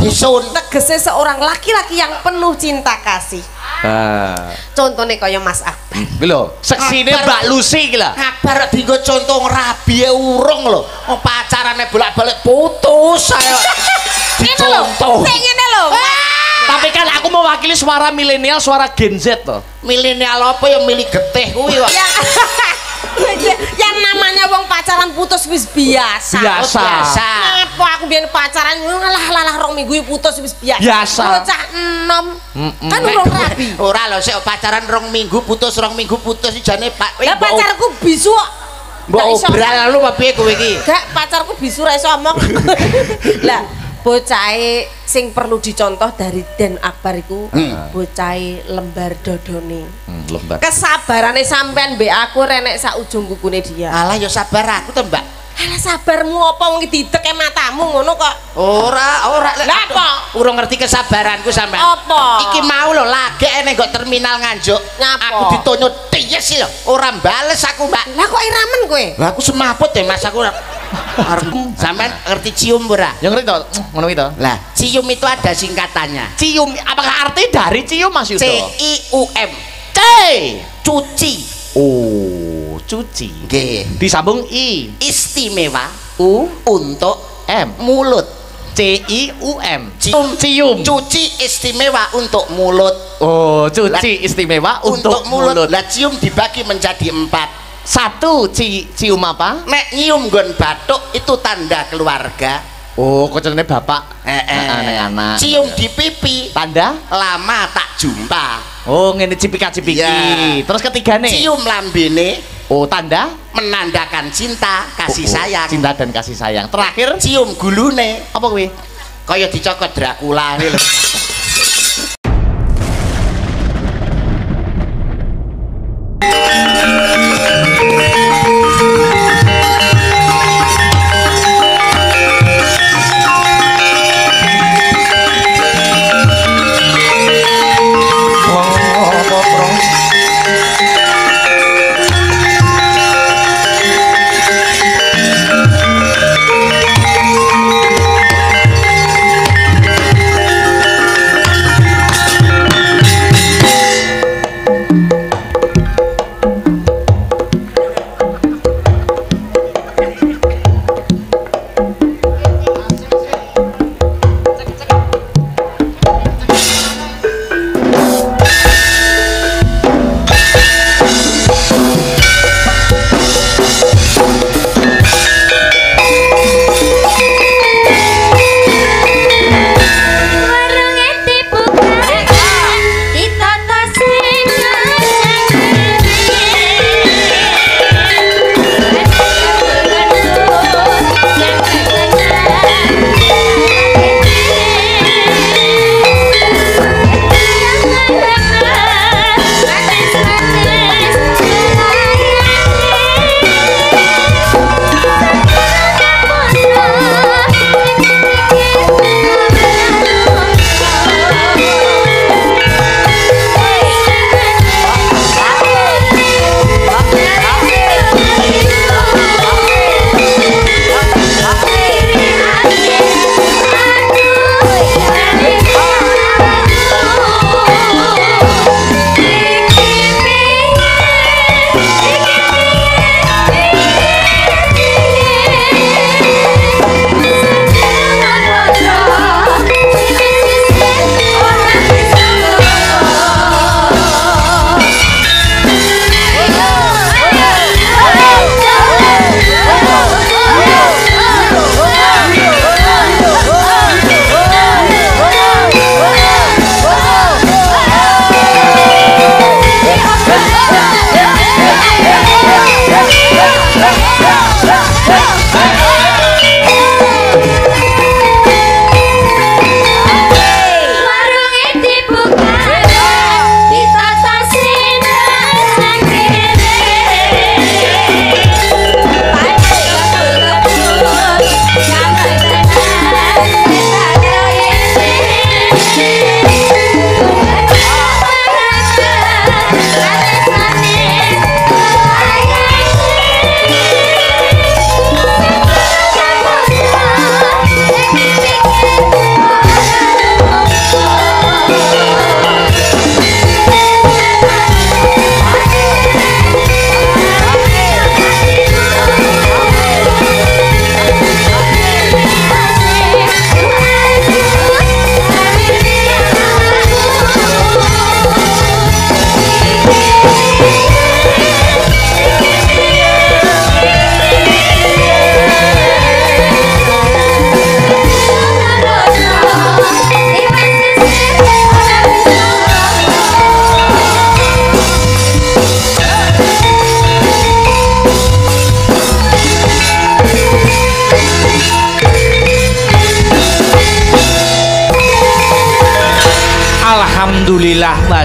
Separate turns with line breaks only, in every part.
Disun.
tegese seorang laki-laki yang penuh cinta kasih
Ah.
contohnya kaya Mas Akbar
Kuwi lho, seksine
Akbar.
Mbak Lucy iki lho.
Kabar dienggo contoh rabi e urung lho. Oh pacarane bolak-balik putus saya.
Lho,
Dicontoh.
sing ngene lho.
Tapi kan aku mewakili suara milenial, suara Gen Z toh.
Milenial apa yang milih getih kuwi kok.
Yang yang namanya wong pacaran putus wis biasa.
Biasa.
Oh, biasa.
Apa aku biyen pacaran ngalah lalah rong minggu putus wis biasa.
Biasa.
Bocah enom.
Mm-mm.
Kan urung rabi.
Ora lho sik pacaran rong minggu putus rong minggu putus jane Pak.
Lah pacarku bisu kok.
Mbok
Gak iso-
obral lu apa piye kowe iki?
Gak pacarku bisu ra iso omong. Lah bocahe sing perlu dicontoh dari Den Akbar iku
Hmm.
bocahe lembar dodone.
Hmm, lembar.
Kesabarane sampean mbek aku renek sak ujung kukune dia.
Alah ya sabar aku to, Mbak.
Alah sabarmu apa wong dideke matamu ngono kok.
Ora, ora.
Lah, apa?
Urung ngerti kesabaranku sampean.
Apa?
Iki mau lho lagi ene kok terminal nganjuk.
Nyapa?
Aku ditonyo tiyes lho. Ora bales aku, Mbak.
Lah kok iramen kowe?
Lah aku semaput ya Mas aku. Arep sampean ngerti cium ora?
Yang ngerti toh, ngono iki toh.
Lah, cium itu ada singkatannya.
Cium, apakah arti dari cium Mas Yudo?
C I U M.
C.
Cuci.
Oh, cuci.
Nggih.
Disambung I.
Istimewa
U
untuk
M.
mulut.
C I U M.
Cium.
Cium.
Cuci istimewa untuk mulut.
Oh, cuci istimewa untuk, mulut.
Lah cium dibagi menjadi empat.
Satu ci, cium apa?
Nek nyium nggon batuk itu tanda keluarga.
Oh, kocoknya bapak.
Eh, eh.
Anak-anak.
Cium di pipi
Tanda?
lama tak jumpa.
Oh, ngene cipika-cipiki.
Iya.
Terus ketiga nih.
Cium lambene
Oh, tanda?
menandakan cinta, kasih
Oh, oh,
sayang.
Cinta dan kasih sayang. Terakhir
Cium gulune
apa kuwi?
kaya dicokot Dracula ini lho.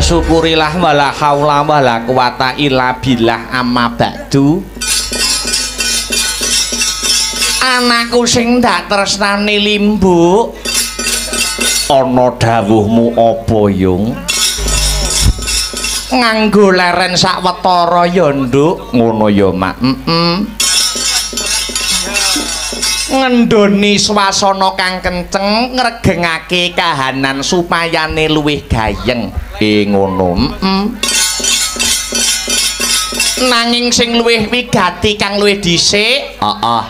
Syukurillah wala haula wala quwata illa billah amma ba'du. Anakku sing dak tresnani limbu ana dawuhmu apa yung? Nganggo leren sawetara ya nduk? Ngono ya mak. Mm ngendoni swasana kang kenceng ngregengake kahanan supayane luwih gayeng e ngono. Mm nanging sing luwih wigati kang luwih dhisik heeh.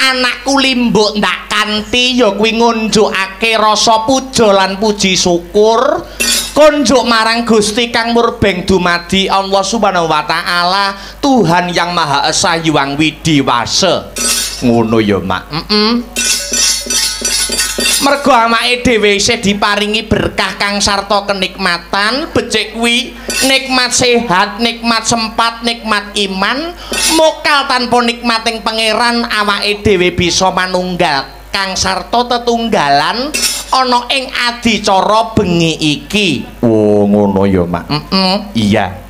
anakku limbuk ndak kanthi ya kuwi ngunjukake rasa puja lan puji syukur. Konjuk marang Gusti kang murbeng dumadi Allah Subhanahu wa taala Tuhan yang Maha Esa Hyang Widiwasa. Ngono ya mak. Mm mergo amake dhewe isih diparingi berkah kang sarta kenikmatan becik kuwi nikmat sehat nikmat sempat nikmat iman mokal tanpa nikmating pangeran awake dhewe bisa manunggal. Kang sarta tetunggalan ana ing adicara bengi iki. Oh ngono ya mak. Mm iya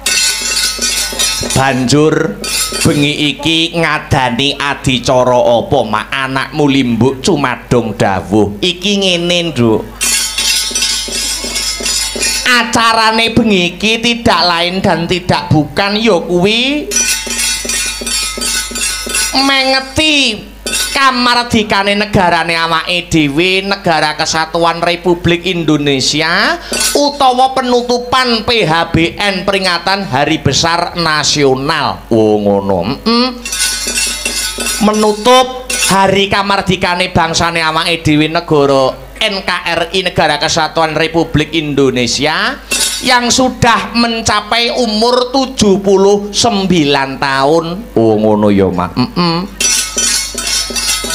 banjur bengi iki ngadani adicara apa mak? Anakmu limbuk cumadong dawuh. Iki ngene nduk. Acarane bengi iki tidak lain dan tidak bukan ya kuwi mengeti kamardikane negarane awake dhewe negara kesatuan Republik Indonesia utawa penutupan PHBN peringatan Hari Besar Nasional. Oh ngono mm menutup hari kamardikane bangsane awake dhewe negara NKRI Negara Kesatuan Republik Indonesia yang sudah mencapai umur 79 tahun. Oh ngono ya mak. Mm -mm.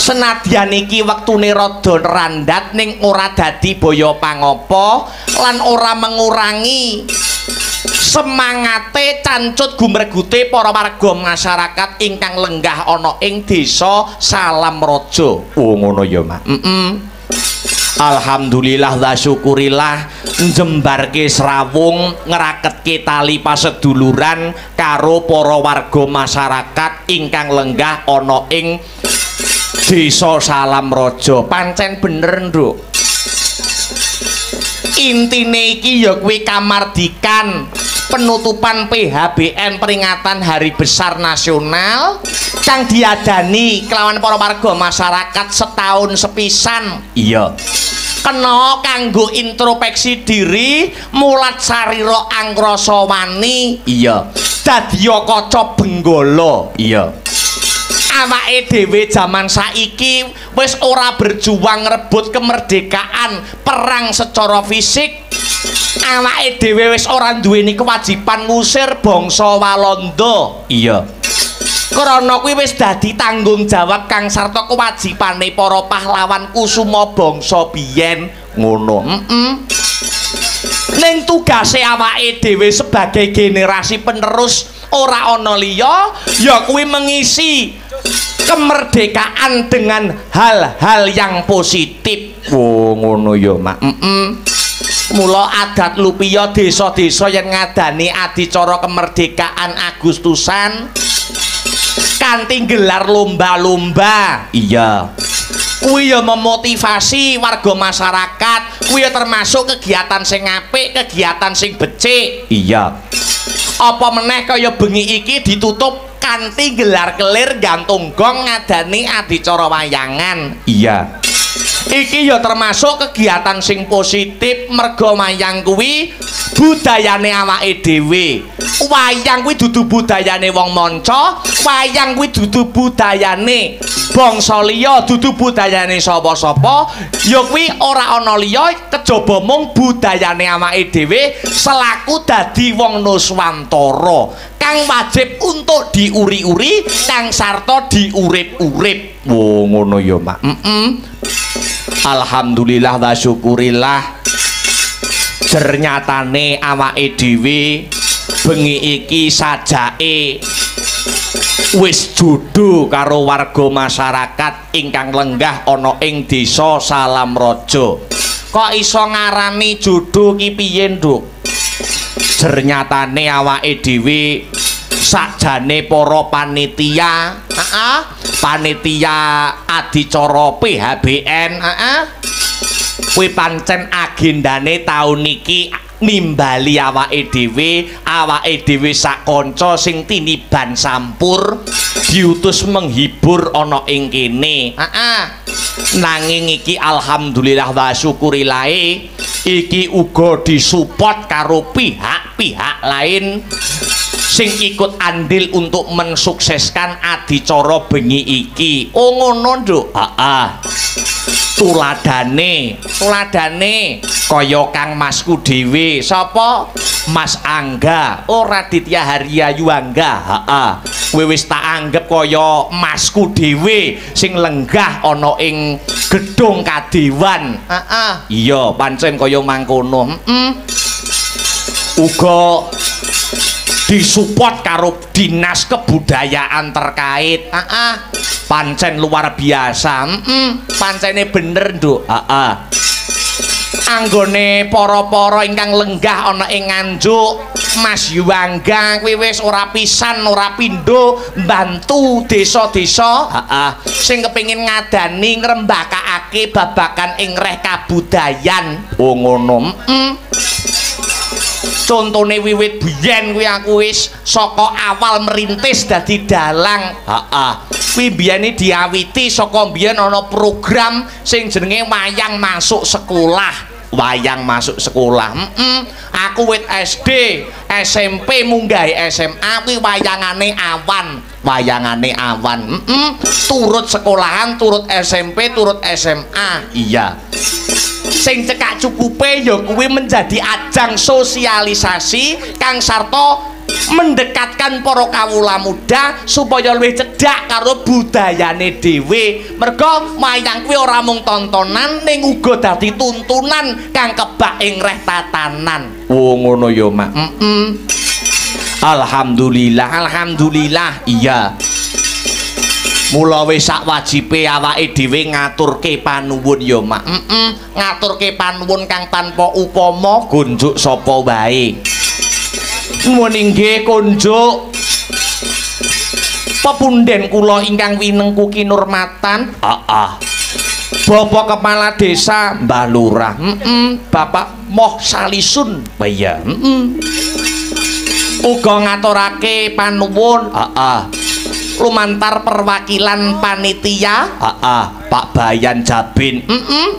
Senadyan iki wektune rada randat ning ora dadi boyo pangopo lan ora mengurangi semangate cancut gumregute para warga masyarakat ingkang lenggah ana ing desa Salam Raja. Oh ngono ya, Mak. Mm Alhamdulillah wa syukurillah njembarke srawung ngraketke tali paseduluran karo para warga masyarakat ingkang lenggah ana ing Desa Salam Raja. Pancen bener, Nduk. Intine iki ya kuwi kamardikan penutupan PHBN peringatan Hari Besar Nasional kang diadani kelawan para warga masyarakat setahun sepisan. Iya. Kena kanggo introspeksi diri, mulat sarira angrasa wani. Iya. Dadya kaca benggala. Iya. Awake dhewe jaman saiki wis ora berjuang rebut kemerdekaan perang secara fisik. Awake dhewe wis ora duweni kewajiban ngusir bangsa Walanda. Iya. Krana kuwi wis dadi tanggung jawab kang sarta kewajibane para pahlawan kusuma bangsa biyen ngono. Heeh ning tugase awake dhewe sebagai generasi penerus ora ana liya ya kuwi mengisi kemerdekaan dengan hal-hal yang positif. Oh, ngono ya, Mak. Heeh. Mula adat lupiya desa-desa yang ngadani adicara kemerdekaan Agustusan kanthi gelar lomba-lomba. Iya. Kuwi ya memotivasi warga masyarakat, kuwi ya termasuk kegiatan sing apik, kegiatan sing becik. Iya. Apa meneh kaya bengi iki ditutup kanthi gelar kelir gantung gong ngadani adicara wayangan? Iya. Iki ya termasuk kegiatan sing positif merga wayang kuwi budayane awake dhewe wayang kuwi dudu budayane wong manca wayang kuwi dudu budayane bangsa liya dudu budayane sapa-sapa. Ya kuwi ora ana liya kejaba mung budayane awake dhewe selaku dadi wong nuswantara. Kang wajib untuk diuri-uri kang sarta diurip-urip. Wo ngono ya mak. Mm Alhamdulillah wa syukurillah. Jernyatane awake dhewe bengi iki sajake wis judu karo warga masyarakat ingkang lenggah ana ing desa Salam Raja. Kok iso ngarani jodoh ki piye nduk jernyatane awake dhewe sakjane para panitia heeh panitia adicara PHBN heeh kuwi pancen agendane taun iki nimbali awake dhewe awake dhewe sak kanca sing tiniban sampur diutus menghibur ana ing kene. Heeh. Nanging iki alhamdulillah wa syukurilahe iki uga disupport karo pihak-pihak lain sing ikut andil untuk mensukseskan adicara bengi iki. Oh ngono nduk? Heeh tuladane tuladane kaya Kang Masku dhewe sapa? Mas Angga. Oh Raditya Haryayu Angga. Heeh kowe wis tak anggap kaya Masku dhewe sing lenggah ana ing gedung kadewan heeh iya pancen kaya mangkono. Heeh uga disupport karo dinas kebudayaan terkait. Heeh pancen luar biasa heeh pancene bener nduk. Heeh. Anggone para-para ingkang lenggah ana ing nganjuk. Mas Yuwangga kuwi wis ora pisan ora pindho mbantu desa-desa. Heeh. Sing kepengin ngadani ngrembakakake babakan ing reh kabudayan. Oh ngono. Heeh contone wiwit biyen kuwi aku wis saka awal merintis dadi dalang. Heeh kuwi biyene diawiti saka biyen ana program sing jenenge wayang masuk sekolah. Wayang masuk sekolah. Heeh aku wit SD SMP munggahe SMA kuwi wayangane awan. Wayangane awan. Heeh turut sekolahan turut SMP turut SMA iya. Sing cekak cukupe ya kuwi menjadi ajang sosialisasi kang sarta mendekatkan para kawula muda supaya luwih cedhak karo budayane dhewe. Merga wayang kuwi ora mung tontonan ning uga dadi tuntunan kang kebak ing reh tatanan. Oh ngono ya mak. Alhamdulillah. Alhamdulillah iya. Mula wis sak wajibe awake dhewe ngaturke panuwun ya, Mak. Heeh, ngaturke panuwun kang tanpa upama. Gunjuk sapa wae. Nuwun inggih kunjuk pepunden kula ingkang winengku kinurmatan. Heeh. Bapak kepala desa Mbah Lurah. Heeh, Bapak Moh Salisun. Iya, heeh. Uga ngaturake panuwun. Heeh. lumantar perwakilan panitia heeh Pak Bayan Jabin heeh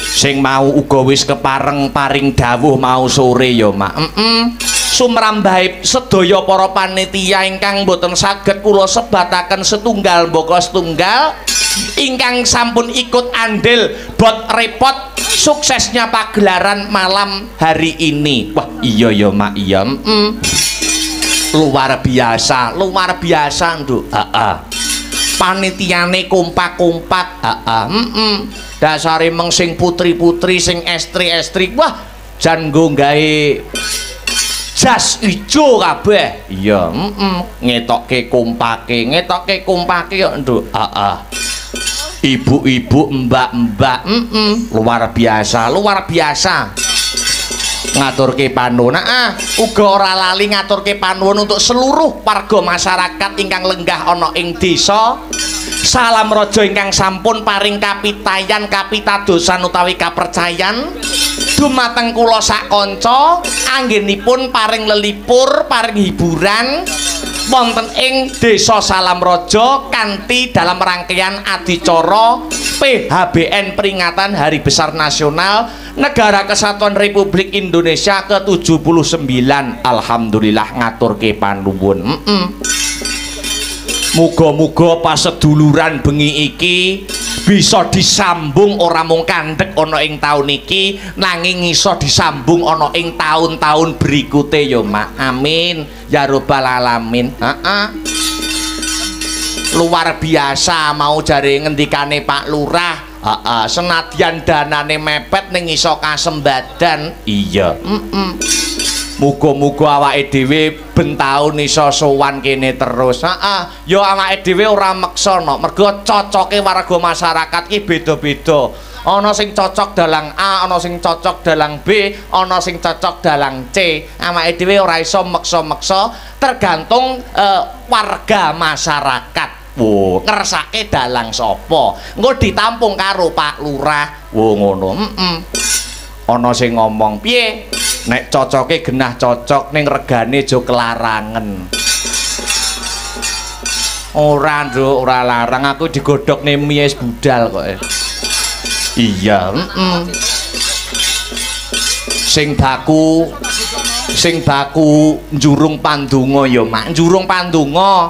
sing mau uga wis kepareng paring dawuh mau sore ya Mak heeh sumrambahé sedaya para panitia ingkang boten saged kula sebataken setunggal mboko setunggal ingkang sampun ikut andil bot repot suksesnya pagelaran malam hari ini. Wah iya ya Mak iya heeh luar biasa luar biasa nduk. Heeh panitiane kompak-kompak heeh heeh dasare meng sing putri-putri sing estri-estri. Wah jan nggo jas ijo kabeh. Iya. Heeh ngetokke kompake ngetokke kompake kok nduk. Heeh ibu-ibu mbak-mbak. Heeh luar biasa luar biasa. Ngaturke panuwun. Ah. Uga ora lali ngaturke panuwun untuk seluruh warga masyarakat ingkang lenggah ana ing desa. Salam raja ingkang sampun paring kapitayan kapitadosan utawi kapercayan dumateng kula sak kanca anggenipun paring lelipur paring hiburan wonten ing desa Salam Raja kanthi dalam rangkaian adicara PHBN peringatan Hari Besar Nasional Negara Kesatuan Republik Indonesia ke-79 Alhamdulillah ngaturke panuwun mm -mm. Muga-muga paseduluran bengi iki bisa disambung ora mung kandhek ana ing taun iki nanging iso disambung ana ing taun-taun berikute ya Mak. Amin. Ya rabbal alamin. Heeh. Luar biasa mau jare ngendikane Pak Lurah. Heeh, senadyan danane mepet ning iso kasembadan. Iya. Heeh. Muga-muga awake dhewe ben taun iso sowan kene terus. Heeh, ya awake dhewe ora meksa no, mergo cocoke warga masyarakat ki beda-beda. ana sing cocok dalang A ana sing cocok dalang B ana sing cocok dalang C. Awake dhewe ora iso meksa-meksa tergantung eh, warga masyarakat. Wo ngersake dalang sapa? Engko ditampung karo Pak Lurah. Wo ngono. Heeh ana sing ngomong piye nek cocoke genah cocok ning regane aja kelarangan. Ora nduk ora larang. Aku digodhog ning mies budal kok eh. iya heeh sing baku sing baku njurung pandonga ya mak. Njurung pandonga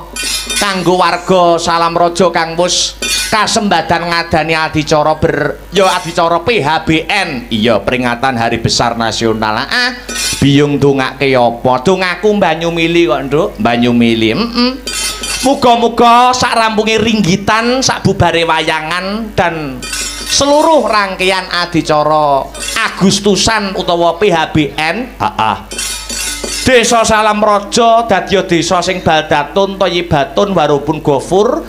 kanggo warga salam raja kang wis kasembadan ngadani adicara ber ya adicara PHBN iya peringatan hari besar nasional. Ah biyung dongake apa? Dongaku banyu mili kok nduk. Banyu mili heeh Muga-muga sak rampunge ringgitan, sak bubare wayangan dan seluruh rangkaian adicara Agustusan utawa PHBN, heeh. Desa Salam Raja dadi desa sing baldatun Toyibatun Warupun Gofur.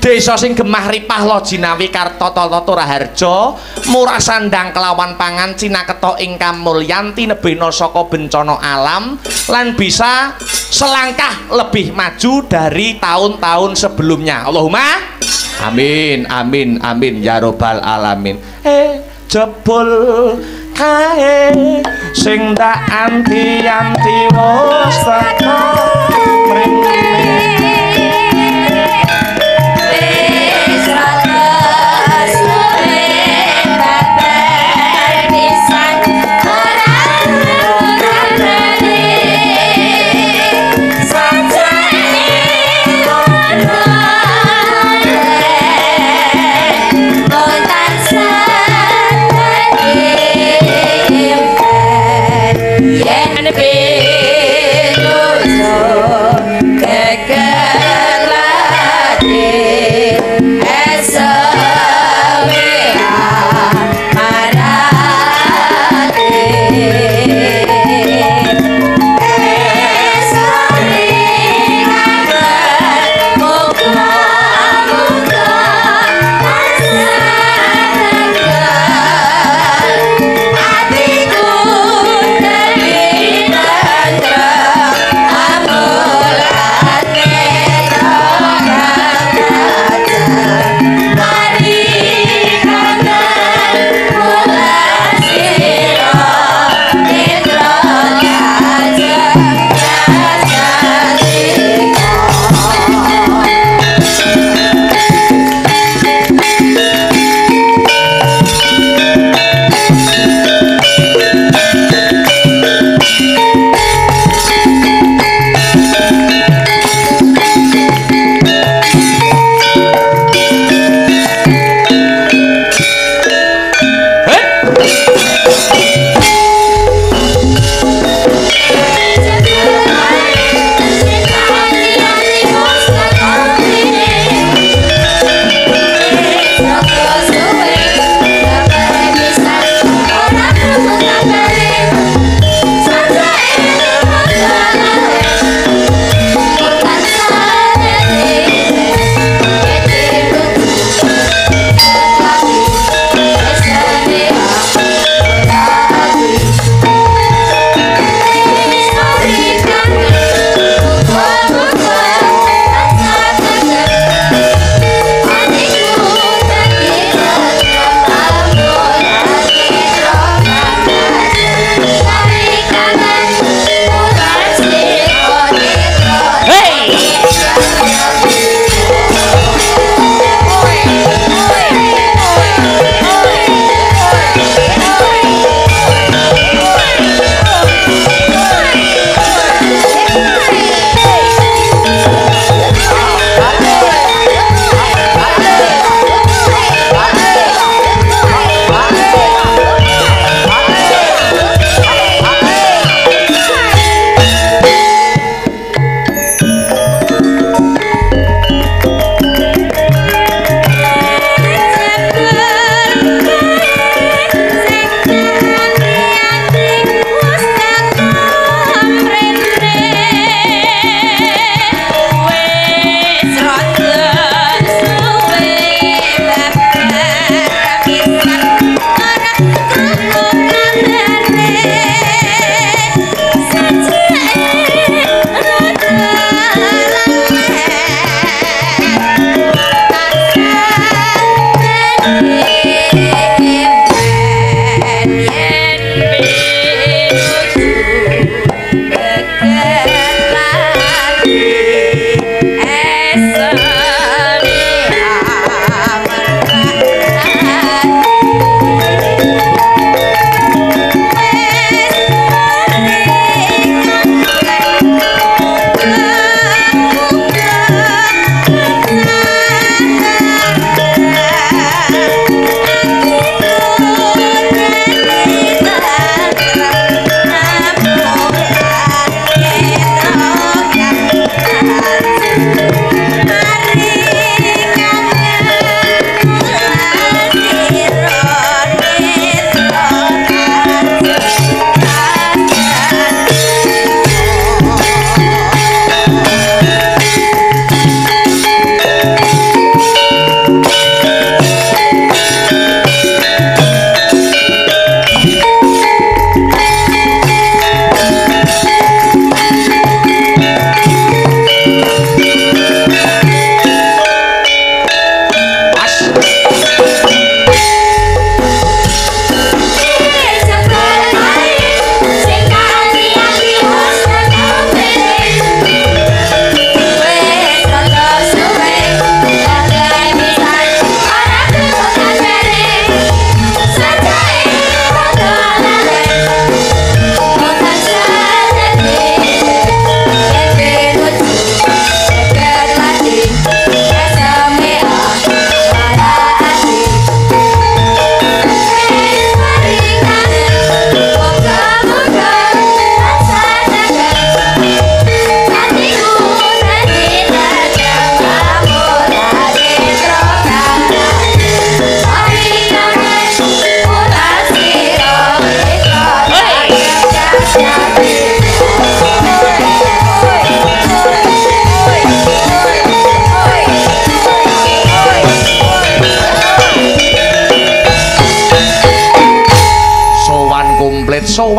Desa sing gemah ripah Lojinawi Karta Tata Turaharja, murah sandang kelawan pangan cinaketa ingkang mulyanti nebena saka bencana alam lan bisa selangkah lebih maju dari tahun-tahun sebelumnya. Allahumma amin amin amin ya robbal alamin. Eh jebul kae sing tak anti-anti teko mrene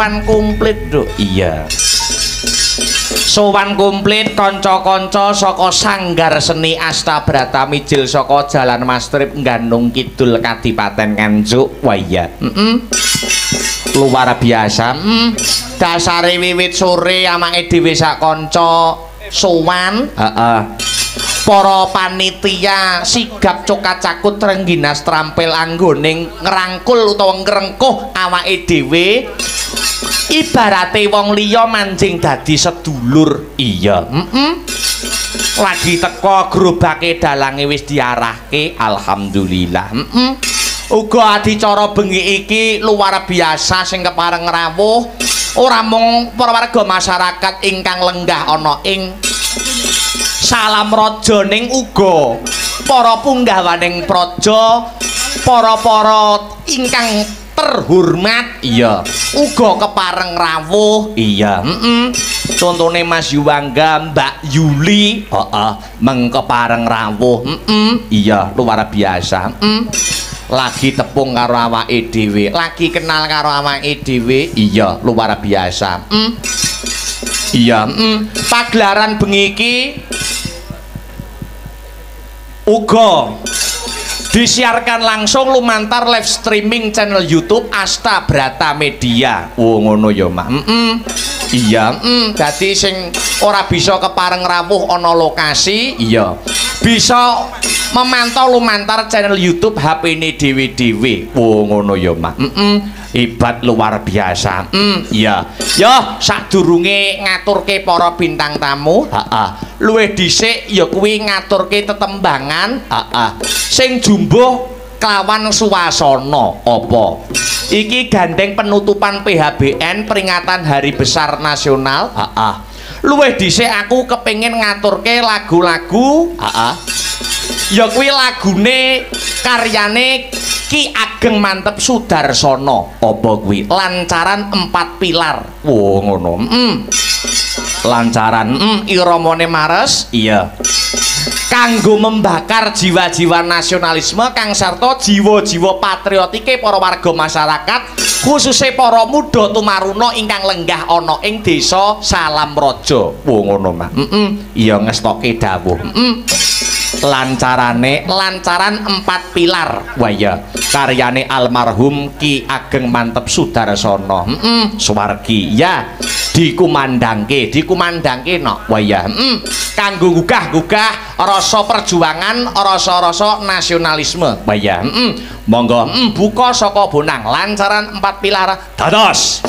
sowan komplit Nduk iya. Sowan komplit kanca-kanca saka sanggar seni Asta Brata Mijil saka Jalan Mastrip Gandung Kidul Kadipaten Nganjuk. Wah iya. Heeh luar biasa. Hmm. dasare wiwit sore amake dhewe sak kanca sowan. Heeh. Para panitia sigap cokat cakut rengginas trampil anggoning ngerangkul utawa ngrengkuh awake dhewe ibarate wong liya manjing dadi sedulur. Iya. Heeh lagi teko grobake dalange wis diarahke. Alhamdulillah. Heeh uga adicara bengi iki luar biasa sing kepareng rawuh. Ora mung para warga masyarakat ingkang lenggah ana ing salam raja ning uga. Para punggawaning praja para-para ingkang terhormat. Iya. Uga kepareng rawuh. Iya. Heeh contone Mas Yuwangga Mbak Yuli. Heeh. Mengkepareng rawuh. Heeh iya luar biasa. Heeh lagi tepung karo awake dhewe. Lagi kenal karo awake dhewe. Iya luar biasa. Heeh iya. Heeh pagelaran bengi iki uga disiarkan langsung lumantar live streaming channel YouTube Asta Brata Media. Oh ngono ya, Mak. Heeh. Iya, heeh. Dadi sing ora bisa kepareng rawuh ana lokasi, iya. Bisa memantau lumantar channel YouTube HP ini dhewe-dhewe. Oh ngono ya, Mak. Heeh. Hebat luar biasa. Hmm, iya. Yo, sadurunge ngaturke para bintang tamu, heeh. Luwih dhisik ya kuwi ngaturke tetembangan, heeh. Sing jumbuh kelawan suasana apa? Iki gandeng penutupan PHBN peringatan Hari Besar Nasional, heeh. Luwih dhisik aku kepengin ngaturke lagu-lagu, heeh. Ya kuwi lagune karyane Ki Ageng Mantep Sudarsono apa kuwi? Lancaran empat pilar. Wo ngono. Mm. lancaran. Mm, iramane mares. Iya kanggo membakar jiwa-jiwa nasionalisme kang sarta jiwa-jiwa patriotike para warga masyarakat khususnya para muda tumaruna ingkang lenggah ana ing desa Salam Raja wo ngono mah mm -mm. iya ngestoke dawuh -mm. Lancarane lancaran empat pilar. Waya karyane almarhum Ki Ageng Mantep Sudarsono. Mm -mm. suwargi. Ya dikumandangke dikumandangke no waya heeh mm. kanggo gugah-gugah rasa perjuangan rasa-rasa nasionalisme. Waya heeh mm. monggo. Mm, buka saka bonang lancaran empat pilar. Dados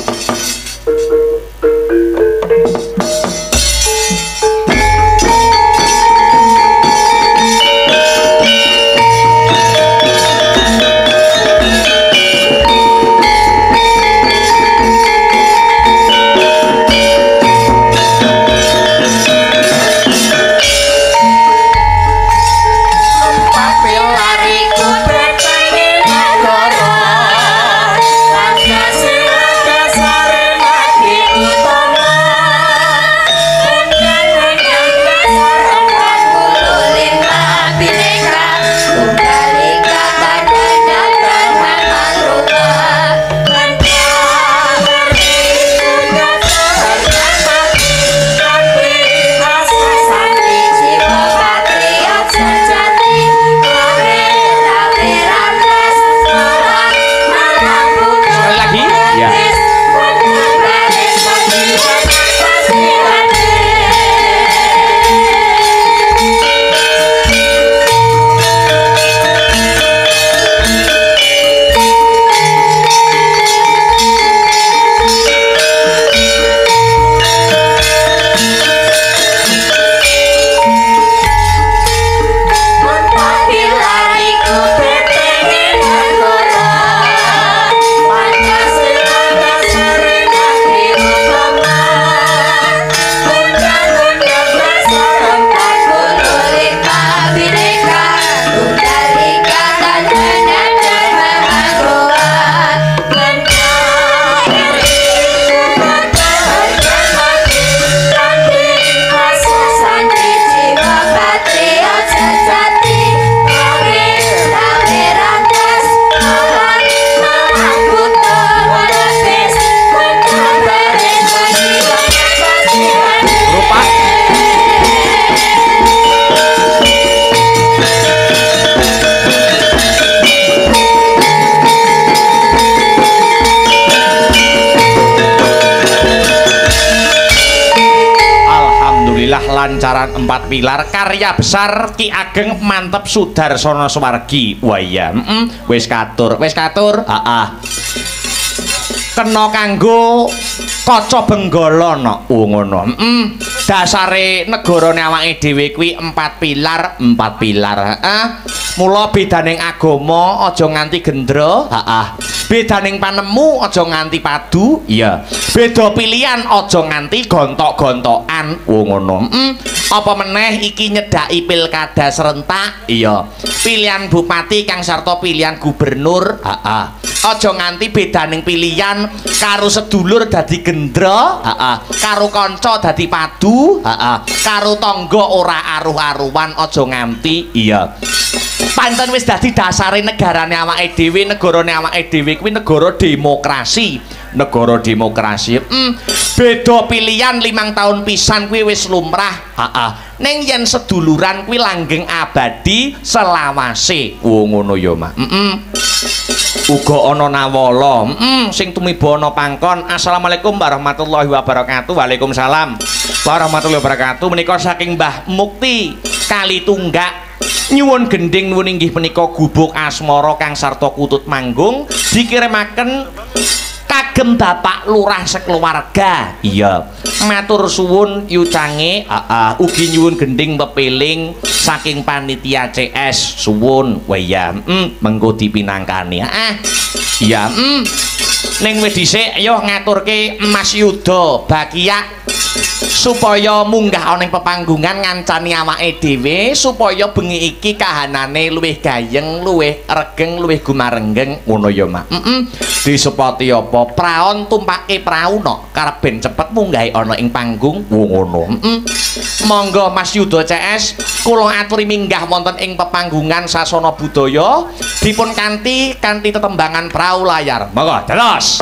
pilar karya besar Ki Ageng Mantep Sudarsono Swargi. Wah iya mm wis katur wis katur. Ah ah kena kanggo kaca benggala no oh ngono mm dasare negarane awake dhewe kuwi empat pilar empat pilar heeh. Mula bedaning agama aja nganti gendra heeh. Bedaning panemu aja nganti padu iya. Beda pilihan aja nganti gontok-gontokan oh ngono mm apa meneh iki nyedaki pilkada serentak? Iya. Pilihan bupati kang sarta pilihan gubernur? Heeh. Aja nganti bedaning pilihan karo sedulur dadi gendra? Heeh. Karo kanca dadi padu? Heeh. Karo tangga ora aruh-aruhan aja nganti? Iya. Pancen wis dadi dasare negarane awake dhewe negarane awake dhewe kuwi negara demokrasi negara demokrasi. Hmm, beda pilihan limang tahun pisan kuwi wis lumrah. Heeh ning yen seduluran kuwi langgeng abadi selawase. Wo ngono ya mak. Heeh uga ana nawala. Heeh sing tumiba ana pangkon. Assalamualaikum warahmatullahi wabarakatuh. Waalaikumsalam warahmatullahi wabarakatuh. Menika saking Mbah Mukti kali tunggak nyuwun gending nuwun inggih menika gubuk asmara kang sarta kutut manggung. Dikirimaken kagem Bapak Lurah sekeluarga iya. Matur suwun yucange. Heeh ugi nyuwun gending pepiling saking panitia CS suwun. Wah iya mm, mengko dipinangkani. Ah iya mm. ning wis dhisik ayo ngaturke Mas Yuda bagiak supaya munggah ana pepanggungan ngancani awake dhewe supaya bengi iki kahanane luwih gayeng, luwih regeng, luwih gumarenggeng ngono ya Mak. Heeh. Disepati apa? Praon tumpake prau no karep ben cepet munggahe ana ing panggung. Wo ngono. Heeh. Monggo Mas Yuda CS kula aturi minggah wonten ing pepanggungan sasana budaya dipun kanthi kanthi tetembangan prau layar. Monggo terus.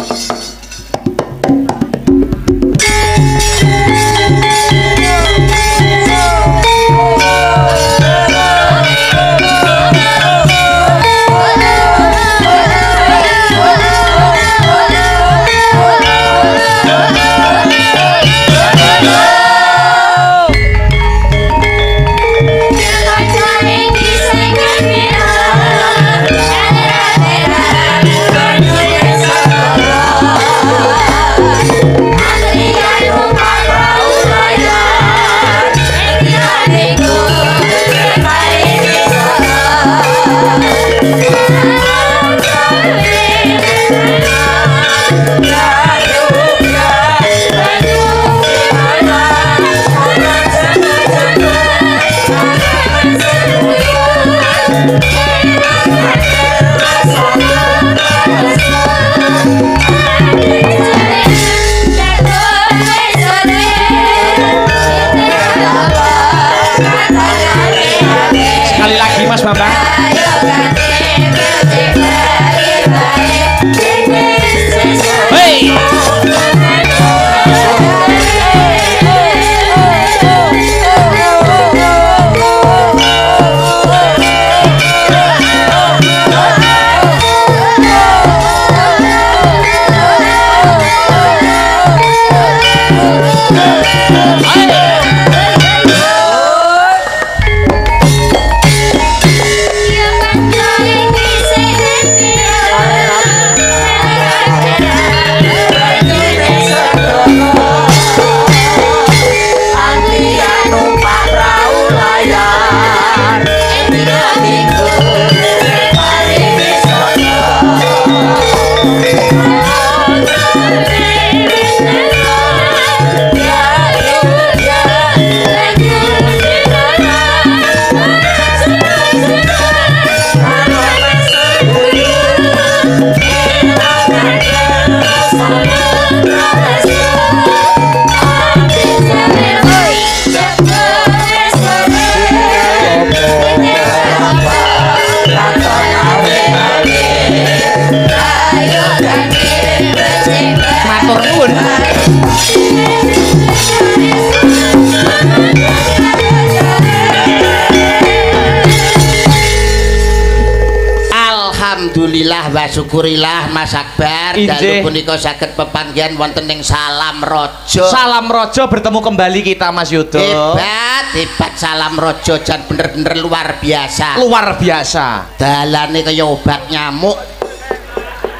Syukurillah Mas Akbar dalu punika saged pepanggihan wonten ing Salam Raja.
Salam Rojo bertemu kembali kita Mas Yudo.
Hebat, hebat Salam Raja jan bener-bener luar biasa.
Luar biasa.
Dalane kaya obat nyamuk.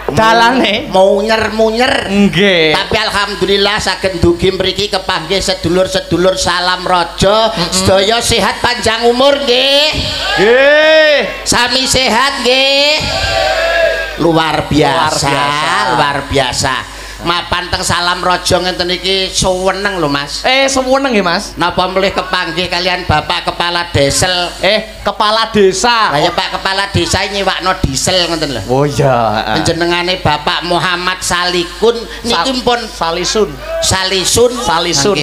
Dalane?
munyer-munyer.
Nggih.
Tapi alhamdulillah saged dugi mriki kepanggih sedulur-sedulur Salam Raja. Sedaya sehat panjang umur nggih.
Nggih.
Sami sehat nggih. Luar biasa,
biasa.
luar biasa. Mapan teng Salam Raja ngenten iki suweneng lho Mas.
Eh, seweneng ya Mas.
Napa mlih kepanggih kalian Bapak Kepala Desel.
Eh, kepala desa.
Lah ya Pak Kepala Desa nyiwakno diesel ngoten lho.
Oh iya.
Panjenengane Bapak Muhammad Salikun niki pun
Salisun.
Salisun
Salisun.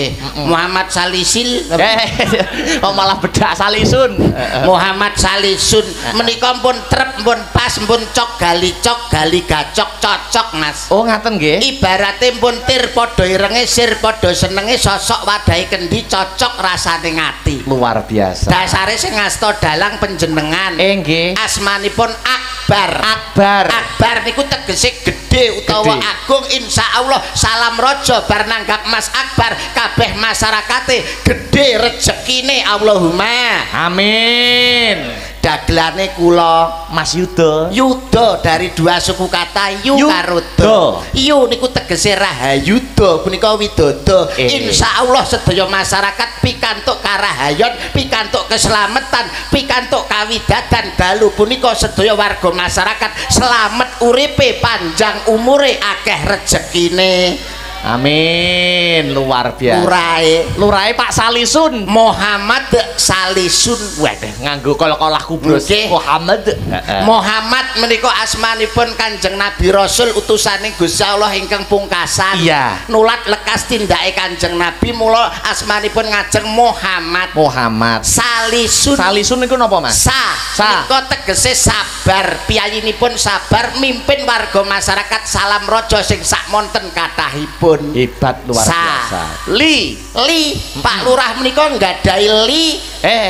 Muhammad Salisil
Eh, kok malah bedak Salisun.
Muhammad Salisun menika pun trep pun pas pun cok gali cok gali gacok cocok Mas
Oh, ngaten nggih.
Ibaratnya pun tir podo irenge sir podo senenge sosok wadai kendi cocok rasane ngati
Luar biasa.
dasare sing ngasta dalang panjenengan
nggih.
asmanipun Akbar
Akbar.
Akbar niku tegese gede utawa
Gede.
agung insya Allah salam rojo bar nanggap Mas Akbar kabeh masyarakate gede rezekine Allahumma
Amin.
dagelane kula
Mas Yudo.
Yuda dari dua suku kata yu karo do. Yu niku tegese rahayuda punika widodo.
Eh.
Insya Allah sedaya masyarakat pikantuk karahayon, pikantuk keselamatan, pikantuk kawidadan dalu punika sedaya warga masyarakat selamat uripe, panjang umure, akeh rezekine.
Amin. Luar biasa.
Urae
Lurahe Pak Salisun.
Muhammad Salisun.
Waduh, nganggo kol-kolah kubros.
Nggih.
Muhammad. Heeh.
Muhammad menika asmanipun Kanjeng Nabi Rasul utusaning Gusti Allah ingkang pungkasan.
Iya.
Nulat lekas tindake Kanjeng Nabi mula asmanipun ngajeng Muhammad.
Muhammad.
Salisun.
Salisun niku napa, Mas?
Sa.
Sa.
Menika tegese sabar. Piyayinipun sabar mimpin warga masyarakat Salam Raja sing sakmonten kathahipun.
Hebat luar
Sa.
biasa. Li.
Li, Pak Lurah menika nggadahi li
Eh.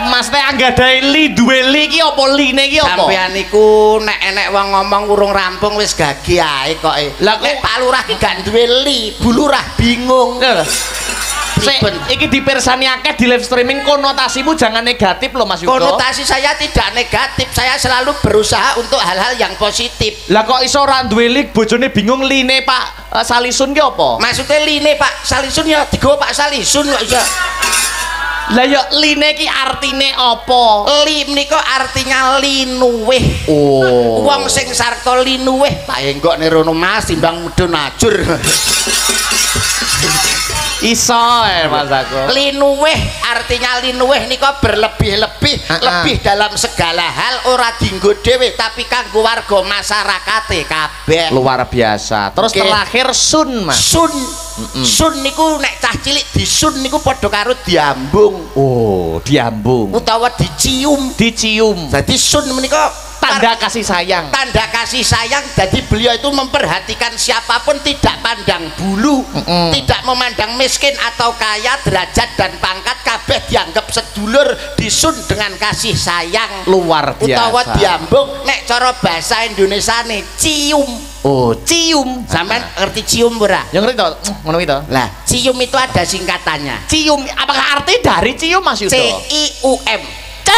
Mas teh anggadai li duwe li ki apa line ki apa?
Sampeyan niku nek enek wong ngomong urung rampung wis gagi ae kok.
Lah, kok-
Pak Lurah ki gak duwe li, Bu Lurah bingung.
Lho, Sik, iki dipirsani akeh di live streaming konotasimu jangan negatif loh Mas Yudo.
Konotasi saya tidak negatif, saya selalu berusaha untuk hal-hal yang positif.
Lah kok iso ora duwe li bojone bingung line Pak eh, Salisun ki apa?
Maksudnya line Pak Salisun ya digawa Pak Salisun kok iso.
Lah ya line ki artine apa?
Li menika artinya linuweh.
Oh.
Wong sing sarta linuweh tak enggok nirono Mas timbang mudhun ajur.
Iso eh Mas aku.
linuweh artinya linuweh nika berlebih-lebih lebih dalam segala hal ora dinggo dhewe tapi kanggo warga masyarakate kabeh
Luar biasa. Terus
Oke.
terakhir Sun Mas.
sun sun niku nek cah cilik disun niku padha karo diambung
Oh, diambung.
utawa dicium
Dicium.
jadi sun menika
Tanda kasih sayang.
tanda kasih sayang jadi beliau itu memperhatikan siapa pun tidak pandang bulu
Mm-mm.
tidak memandang miskin atau kaya derajat dan pangkat kabeh dianggap sedulur disun dengan kasih sayang
Luar biasa.
utawa diambung nek cara bahasa Indonesia nih cium
Oh, cium.
sampean ngerti cium ora
Yang ngerti toh? Ngono itu.
lah cium itu ada singkatannya
Cium. Apakah arti dari cium Mas Yudo?
C I U M
C.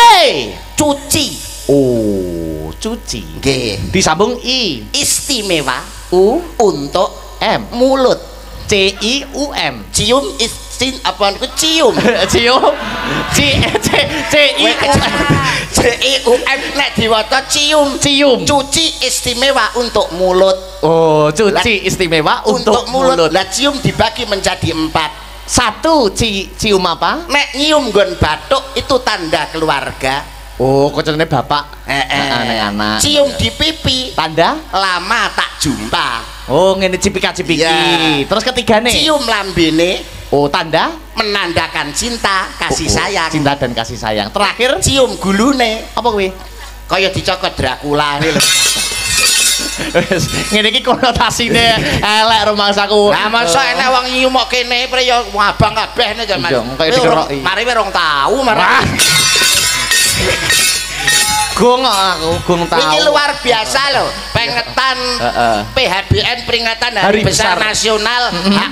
cuci
Oh, cuci.
Nggih.
Disambung I.
istimewa.
U.
Untuk
M.
mulut.
C. I. U. M.
cium istin apa niku cium.
Cium. C. C. C. I. U M.
C. I. U. M. Nek diwaca cium.
Cium.
cuci istimewa untuk mulut.
Oh, cuci istimewa untuk, mulut.
lah cium dibagi menjadi empat.
Satu ci cium apa?
nek nyium nggon batuk itu tanda keluarga
Oh, kocoknya bapak.
eh, eh.
Anak-anak.
cium di pipi
Tanda?
lama tak jumpa
Oh, ngene cipika-cipiki.
Ya.
Terus ketiga nih.
cium lambene
Oh, tanda?
menandakan cinta kasih
Oh, oh,
sayang
Cinta dan kasih sayang. Terakhir
cium gulune
apa kuwi?
kaya dicokot Dracula ini lho.
Ngene iki konotasine elek rumangsaku.
Lah masa enek wong nyium kok kene pre ya abang kabeh ne jaman.
Iya,
urung- Mari we rong tau
Wah. Gung kok aku gung tahu.
Ini luar biasa loh, pengetan
Heeh.
PHBN peringatan Hari,
Hari
Besar,
Besar.
Nasional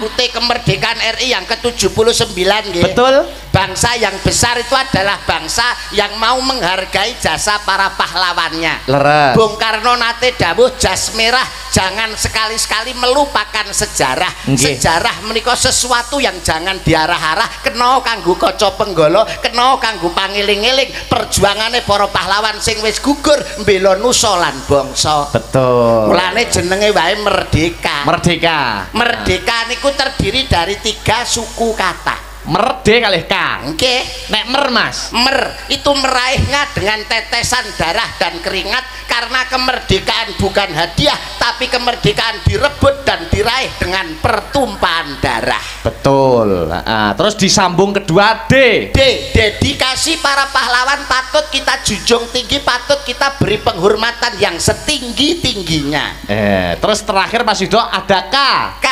HUT Kemerdekaan RI yang ke-79 nggih.
Betul.
Bangsa yang besar itu adalah bangsa yang mau menghargai jasa para pahlawannya.
Leres.
Bung Karno nate dawuh jas merah jangan sekali-sekali melupakan sejarah.
Nggih.
Sejarah menika sesuatu yang jangan diarah-arah kena kanggo kaca penggala, kena kanggo pangiling-iling perjuangane para pahlawan sing wis gugur mbela nusa lan bangsa.
Betul.
Mulane jenenge wae merdeka.
Merdeka.
Merdeka niku terdiri dari tiga suku kata.
Merde kalih Kang.
Oke.
Nek mer Mas.
Mer itu meraihnya dengan tetesan darah dan keringat karena kemerdekaan bukan hadiah tapi kemerdekaan direbut dan diraih dengan pertumpahan darah.
Betul. Heeh. terus disambung kedua D.
D. Dedikasi para pahlawan patut kita junjung tinggi, patut kita beri penghormatan yang setinggi-tingginya.
Eh, terus terakhir Mas Yudo ada K.
K.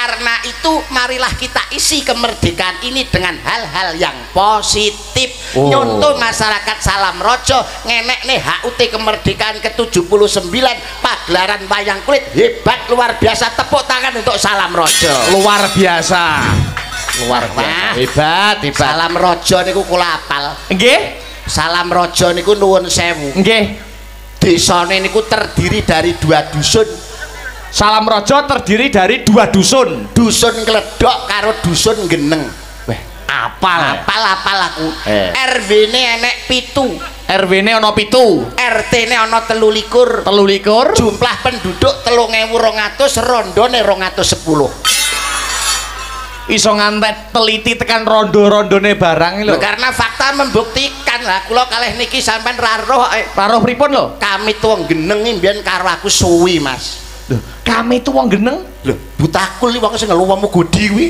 Karena itu marilah kita isi kemerdekaan ini dengan hal-hal yang positif.
Oh.
Nyontoh masyarakat Salam Rojo ngenek nih HUT kemerdekaan ke-79 pagelaran wayang kulit hebat luar biasa tepuk tangan untuk Salam Rojo.
Luar biasa. Luar biasa. Hebat, hebat.
Salam Rojo niku kula apal.
Nggih?
Salam Rojo niku nuwun sewu.
Nggih.
Desane niku terdiri dari dua dusun.
Salam Rojo terdiri dari dua dusun.
Dusun Kledok karo dusun Geneng.
Weh, apal.
Apal-apal aku.
Eh.
RW-ne enek pitu.
RW-ne ana pitu.
RT-ne ana telu likur.
Telu likur.
Jumlah penduduk telung ewu rong atus, rondone rong atus sepuluh.
Iso ngantek teliti tekan rondo-rondone barang lho.
Karena fakta membuktikan lah, kula kalih niki sampean raroh eh.
Taruh pripun lho?
Kami tuh geneng iki mbiyen karo aku suwi, Mas.
Lho, kami itu wong geneng.
Lho, butakul iki wong sing ngeluwamu godi kuwi.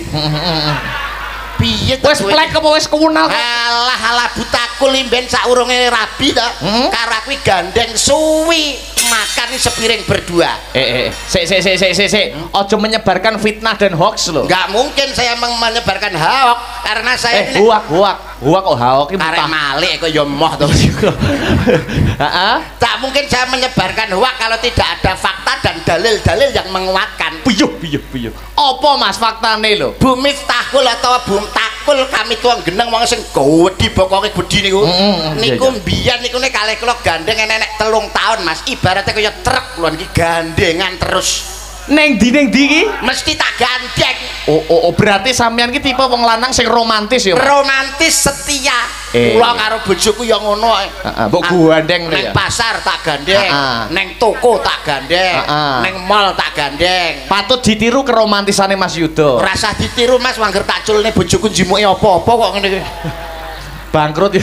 Piye
Wis plek apa wis kemunal?
Alah alah butakul iki mbiyen saurunge rabi to.
Hmm?
Karo aku gandeng suwi makan sepiring berdua.
Eh, eh, sik sik sik sik sik sik. Aja menyebarkan fitnah dan hoax lho.
Nggak mungkin saya menyebarkan hoax karena saya
Eh, huak huak. Huak kok haok iki mutah.
malik kok ya moh to.
Heeh.
Tak mungkin saya menyebarkan hoax kalau tidak ada fakta dan dalil-dalil yang menguatkan.
Piyuh piyuh piyuh. Apa Mas faktane lho?
Bumi Miftahul atau Bum Takul kami tuang geneng wong sing gede bokoke gede niku.
Mm, mm,
Niku
iya, iya.
mbiyen niku nek kalih kula gandeng enek telung tahun Mas. Ibaratnya kaya truk kula niki gandengan terus.
Neng di neng di ki?
Mesti tak gandeng.
Oh, oh, oh, berarti sampean ki tipe wong lanang sing romantis ya.
Romantis setia.
Eh.
Kula karo bojoku ya ngono ae.
Heeh, mbok
Ah,
gandeng
Neng
ya.
pasar tak gandeng,
Heeh.
neng toko tak gandeng,
Heeh.
neng mall tak gandeng.
Patut ditiru keromantisane Mas Yudo.
Rasa ditiru Mas wangger tak culne bojoku jimuke apa-apa kok ngene.
Bangkrut ya.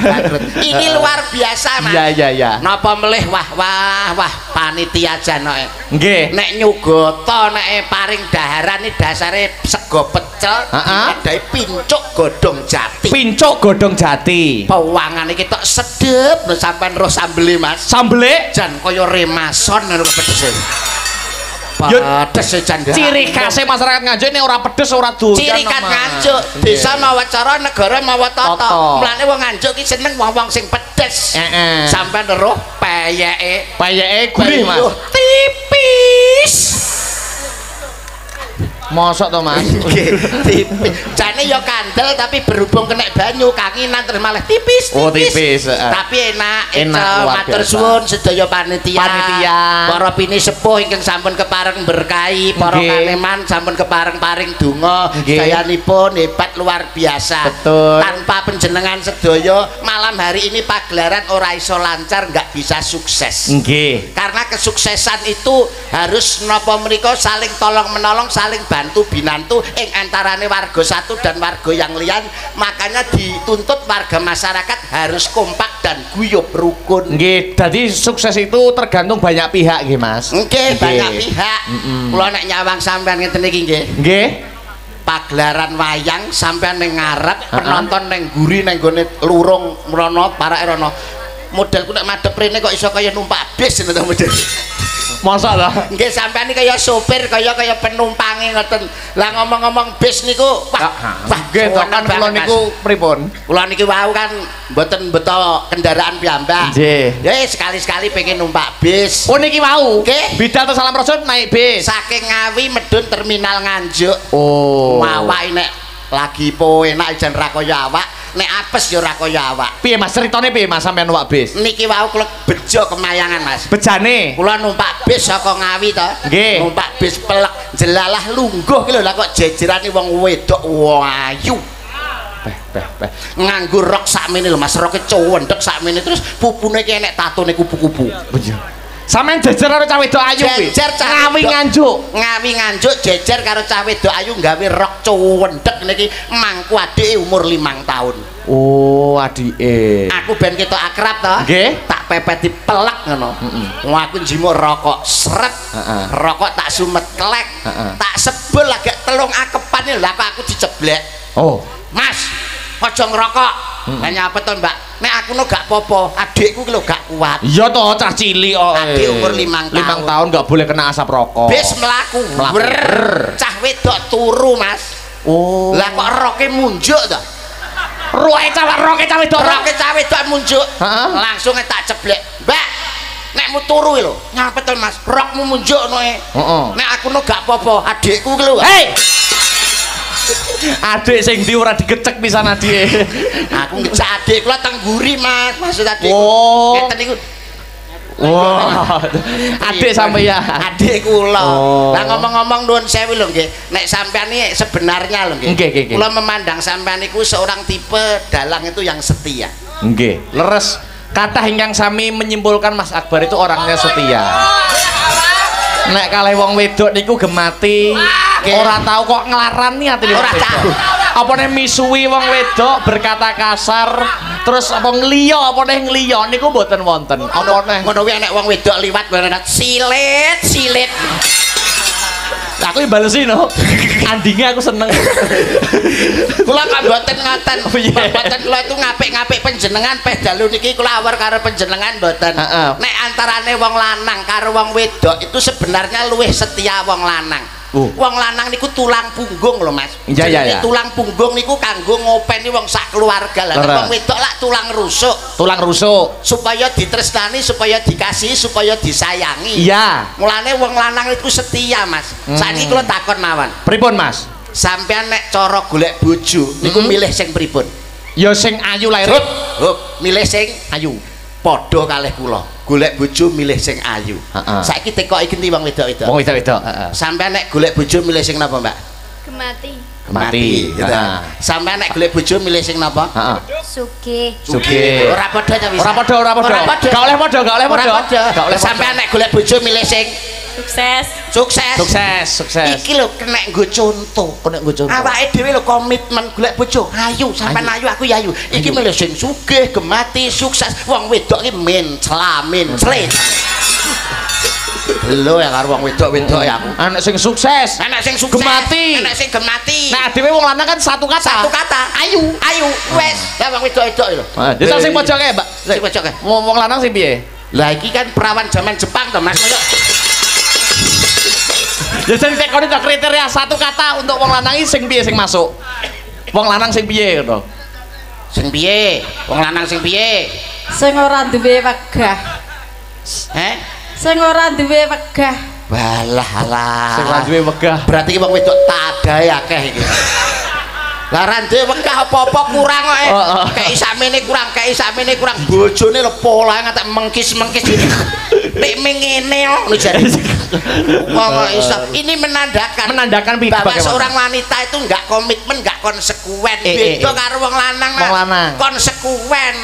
Bangkrut. Ini luar biasa, Mas.
Iya iya iya.
Napa melih wah wah wah panitia janoke.
Nggih.
Nek nyugata nek paring daharan iki dasare sego pecel, diadahi pincuk godhong jati.
Pincuk godhong jati.
Pewangan iki tok sedep sampean roh sambele, Mas.
Sambele
Jan kaya remason ngono pedese. Pedes jan.
ciri khasnya masyarakat Nganjuk ini ora pedes ora doyan.
Ciri khas. Nganjuk, desa mawa cara, negara mawa tata.
Tata.
Mulane wong Nganjuk ki seneng wong-wong sing pedes.
Heeh.
Sampeyan roh peyeke.
Payeke gurih Mas.
Tipis.
Mosok to Mas.
Nggih, tipis. Jane ya kandel tapi berhubung kena banyu kanginan terus malah tipis.
Oh, tipis, heeh.
Tapi enak,
Enak,
matur suwun sedaya panitia.
Panitia.
Para pini sepuh ingkang sampun kepareng berkahi, para kaneman sampun kepareng paring donga.
Nggih.
Dayanipun hebat luar biasa.
Betul.
Tanpa penjenengan sedaya malam hari ini pagelaran ora iso lancar, nggak bisa sukses.
Nggih.
karena kesuksesan itu harus nopo menika saling tolong menolong saling bantu binantu ing antarane warga satu dan warga yang lian makanya dituntut warga masyarakat harus kompak dan guyup rukun
Nggih, dadi sukses itu tergantung banyak pihak nggih Mas. Nggih.
banyak pihak. Kula nek nyawang sampean ngeten iki nggih.
Nggih.
Pagelaran wayang sampean ning ngarep, penonton ning guri ning gone lurung mrono para erono. modelku nek madhep rene kok iso kaya numpak bis ngono model.
Masa ta?
Nggih sampean iki kaya sopir kaya kaya penumpange ngoten. Lah ngomong-ngomong bis niku wah, wah
Nggih to kan kula niku pripun?
Kula niki wau kan mboten beto kendaraan piyambak.
Nggih.
Ya sekali-sekali pengen numpak bis.
Oh niki wau.
Nggih.
Bidal to Salam Rasul naik bis.
Saking Ngawi medun terminal Nganjuk.
Oh.
Awak nek lagi po enak jan ra kaya awak, nek apes ya ora kaya awak.
Piye Mas ceritane piye Mas sampean numpak bis?
Niki wau kula bejo kemayangan, Mas.
Bejane.
Kula numpak bis saka Ngawi to.
Nggih.
Numpak bis pelek jelalah lungguh ki lho lah kok jejerane wong wedok wah ayu. Nganggo rok sakmene lho Mas, roke cowendek sakmene terus pupune ki enek tatone kupu-kupu.
Sampean jejer karo cah wedok ayu kuwi.
Jejer cah
Ngawi nganjuk.
Ngawi nganjuk jejer karo cah wedok ayu gawe rok cowendek niki mangku adike umur limang tahun.
Oh, adike.
Aku ben ketok akrab to.
Nggih.
Tak pepeti pelek ngono. Wong aku njimuk rokok sret.
Heeh.
Rokok tak sumet klek.
Heeh.
Tak sebel agak telung akepan lha aku diceblek.
Oh.
Mas, aja ngerokok. Lah nyapa to, Mbak? Nek aku no gak popo, adikku ki lho gak kuat.
Iya toh cah cilik kok.
Adik umur limang
Limang
tahun.
tahun nggak boleh kena asap rokok.
Bis melaku,
Mlaku.
Cah wedok turu, Mas.
Oh.
Lah kok roke munjuk to?
roke cah roke cah wedok.
Roke cah wedok munjuk.
Heeh.
Langsung tak ceblek. Mbak, nek mu turu lho. Nyapa to, Mas? Rokmu munjuk no e.
Heeh.
Nek aku no gak apa-apa, adikku ki lho.
Hei. Adik sing ndi ora digecek pisan adike.
Aku ngecek adik kula teng mburi, Mas. Maksud adik.
Oh.
Ngeten niku.
Wah. Adik sampeyan.
Adik kula.
Oh.
Lah ngomong-ngomong nuwun sewu lho nggih. Nek sampean iki sebenarnya lho nggih. Kula memandang sampean iku seorang tipe dalang itu yang setia.
Nggih, leres. Kata ingkang sami menyimpulkan Mas Akbar itu orangnya setia. Nek kalih wong wedok niku gemati, ora tahu kok atine wong
Ora tahu.
Apa nih misuwi wong wedok berkata kasar, terus apa ngeliyo, apa nih ngeliyo niku mboten wonten. Apa nih
Ngono kuwi nek wong wedok liwat bareng silit, silit.
Aku balesi no. Andinge aku seneng.
Kula kok mboten ngoten.
Oh, iya.
Mboten kula itu ngapik-ngapik panjenengan peh dalu niki kula awar karo panjenengan mboten.
Heeh.
Nek antarane wong lanang karo wong wedok itu sebenarnya luwih setia wong lanang.
Oh.
Wong lanang niku tulang punggung lho Mas.
Iya, iya.
Tulang punggung niku kanggo ngopeni wong sak keluarga. Lah wong wedok lak tulang rusuk
Tulang rusuk.
supaya ditresnani, supaya dikasihi, supaya disayangi.
Iya.
Mulane wong lanang itu setia, Mas.
Hmm.
Saiki kula takon mawon.
Pripun Mas?
Sampeyan nek cara golek bojo niku
Mm-mm.
milih sing pripun?
Ya sing ayu lahir.
Hup, hup, milih sing
Ayu.
padha kalih kula. Golek bojo milih sing ayu.
Heeh.
Saiki tekoki genti wong wedok-wedok.
Wong wedok-wedok, heeh.
Sampeyan nek golek bojo milih sing napa, Mbak?
Gemati.
Mati.
gitu.
Heeh.
Sampeyan nek golek bojo milih sing napa?
Heeh.
Sugih.
Sugih.
Ora padha ta wis.
Ora padha, ora padha.
Ora padha.
Gak oleh padha, gak oleh padha.
padha.
Gak oleh padha.
Sampeyan nek golek bojo milih sing
Sukses.
sukses.
Sukses, sukses.
Iki lho kena nggo contoh.
Nek nggo contoh?
Awake dhewe lho komitmen golek bojo. Ayu, sampean ayu aku ya ayu. Iki milih sing sugih, gemati, sukses. Wong wedok iki men celamin, clet. Lho ya karo wong wedok-wedok ya.
Anak sing sukses.
Enak sing sukses,
Gemati.
enak sing gemati.
Nah, dhewe wong lanang kan satu kata.
satu kata, ayu, ayu, wes. Ya wong wedok-wedok lho.
Jadi sing pojoke, Mbak.
Sing pojoke.
Wong wong lanang sing piye?
Lah iki kan perawan zaman Jepang to, Mas.
Ya jadi tekoni to kriteria satu kata untuk wong lanang sing piye sing masuk. Wong lanang sing piye ngono.
Sing piye? Wong lanang sing piye?
Sing ora duwe wegah.
Heh?
Sing ora duwe wegah.
Balah alah.
Sing ora duwe wegah.
Berarti iki wong wedok tadahe akeh iki. Lah ra duwe wegah apa-apa kurang kok. eh.
Oh, oh.
Sakmene kurang, kayak sakmene kurang. Bojone lho pola ngatek mengkis-mengkis. Nek mengene ngono jare. Kok iso. Ini menandakan
Menandakan pi-
bahwa seorang wanita itu enggak komitmen, enggak konsekuen.
Eh, eh,
Beda
eh.
karo wong lanang.
Wong lanang. Hmm.
Konsekuen.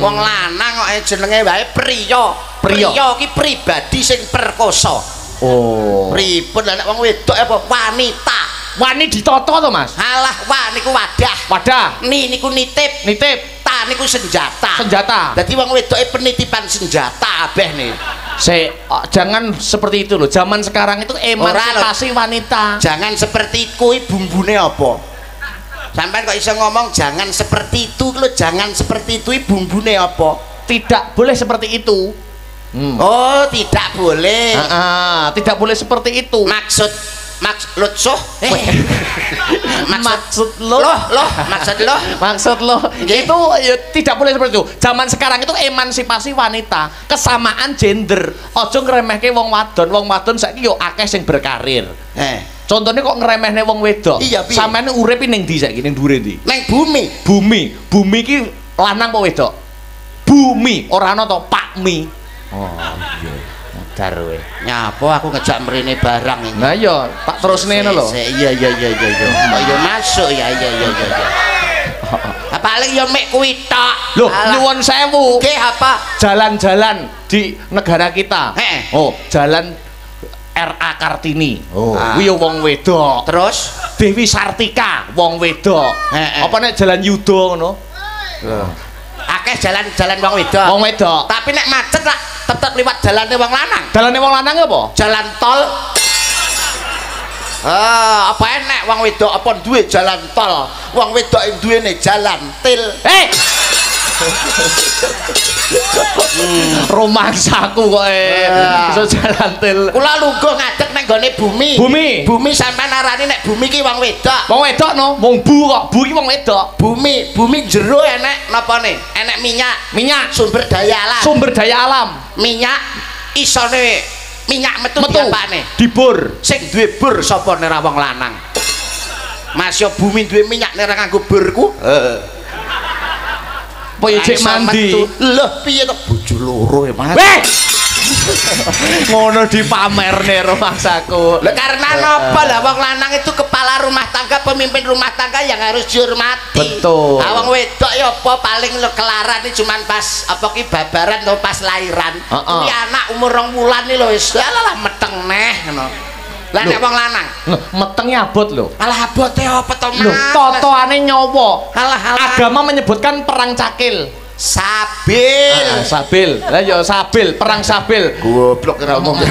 Wong lanang kok jenenge wae priya.
Priya.
Priya ki pribadi sing perkosa.
Oh.
Pripun lah nek wong wedok apa wanita.
Wani ditoto to, Mas?
Alah wah niku wadah.
Wadah,
Ni niku nitip.
nitip,
Ta niku senjata.
senjata.
Dadi wong wedoke penitipan senjata abeh nih.
Se, oh, jangan seperti itu loh. Zaman sekarang itu emansipasi wanita.
Jangan seperti kuwi bumbune apa? Sampai kok iso ngomong jangan seperti itu lho, jangan seperti itu bumbune apa?
tidak boleh seperti itu. Hmm.
Oh, tidak boleh.
Ah, ah, tidak boleh seperti itu.
Maksud maksud suh eh.
Maksud lo?
loh loh maksud lo
Maksud lo itu ya, tidak boleh seperti itu. Zaman sekarang itu emansipasi wanita, kesamaan gender. Ojo ngremehke wong wadon, wong wadon saiki yo akeh sing berkarir.
eh
Contohnya kok ngeremehne wong wedok.
Iya, piye?
Sampeyan urip ning ndi saiki ning dhuwure ndi?
neng bumi
Bumi. Bumi ki lanang apa wedok? Bumi, ora ana to Pakmi. Oh, iya. Modar kowe.
nyapa aku ngejak mrene barang ini
Nah iya, tak terusne ngono lho.
Iya iya iya iya iya oh iya masuk ya iya iya iya iya Ah, paling ya mek kuwi tok
Loh, nyuwun sewu.
Oke apa
Jalan-jalan di negara kita.
Heeh.
Oh, jalan RA Kartini. Oh,
Ah.
kuwi yo wong wedok.
terus
Dewi Sartika, wong wedok.
Heeh.
Apa nek jalan Yudo ngono?
Akeh jalan-jalan wong wedok
Wong wedok.
tapi nek macet lah tetep liwat jalannya wong lanang
Dalane wong lanang apa?
jalan tol Ah, apa enek wong wedok apa duwe jalan tol wong wedok duwe nih jalan til
Eh. Romangsaku kok eh.
Ah.
Iso jalan til.
kula lungguh ngadeg neng gone bumi
Bumi.
bumi sampean arani nek bumi ki wong wedok
Wong wedok no, wong bu kok. Bu iki wong wedok.
bumi bumi jero enek napa nih enek minyak
Minyak
sumber daya alam
sumber daya alam.
minyak isone minyak metu,
Metu.
diapane
Dibur.
sing duwe bur sapa nera wong lanang Mas yo bumi duwe minyak nera nganggo burku heeh
Apa ya cek mandi?
lho piye to bojo loro ya Mas
Weh. Ngono dipamerne romangsaku.
Lah karena napa lah wong lanang itu kepala rumah tangga, pemimpin rumah tangga yang harus dihormati.
Betul.
Ah wong wedok ya apa paling lo kelaran iki cuman pas apa ki babaran atau pas lahiran.
Heeh.
Kuwi anak umur rong wulan iki lho wis alah meteng neh ngono. Lah nek wong lanang,
Loh, metengnya abot loh.
alah abote apa to
Loh,
Mas?
totoane nyowo.
Alah alah.
Agama menyebutkan perang cakil.
Sabil.
Ah, sabil. Lah ya sabil, perang sabil.
Goblok kira ngomong.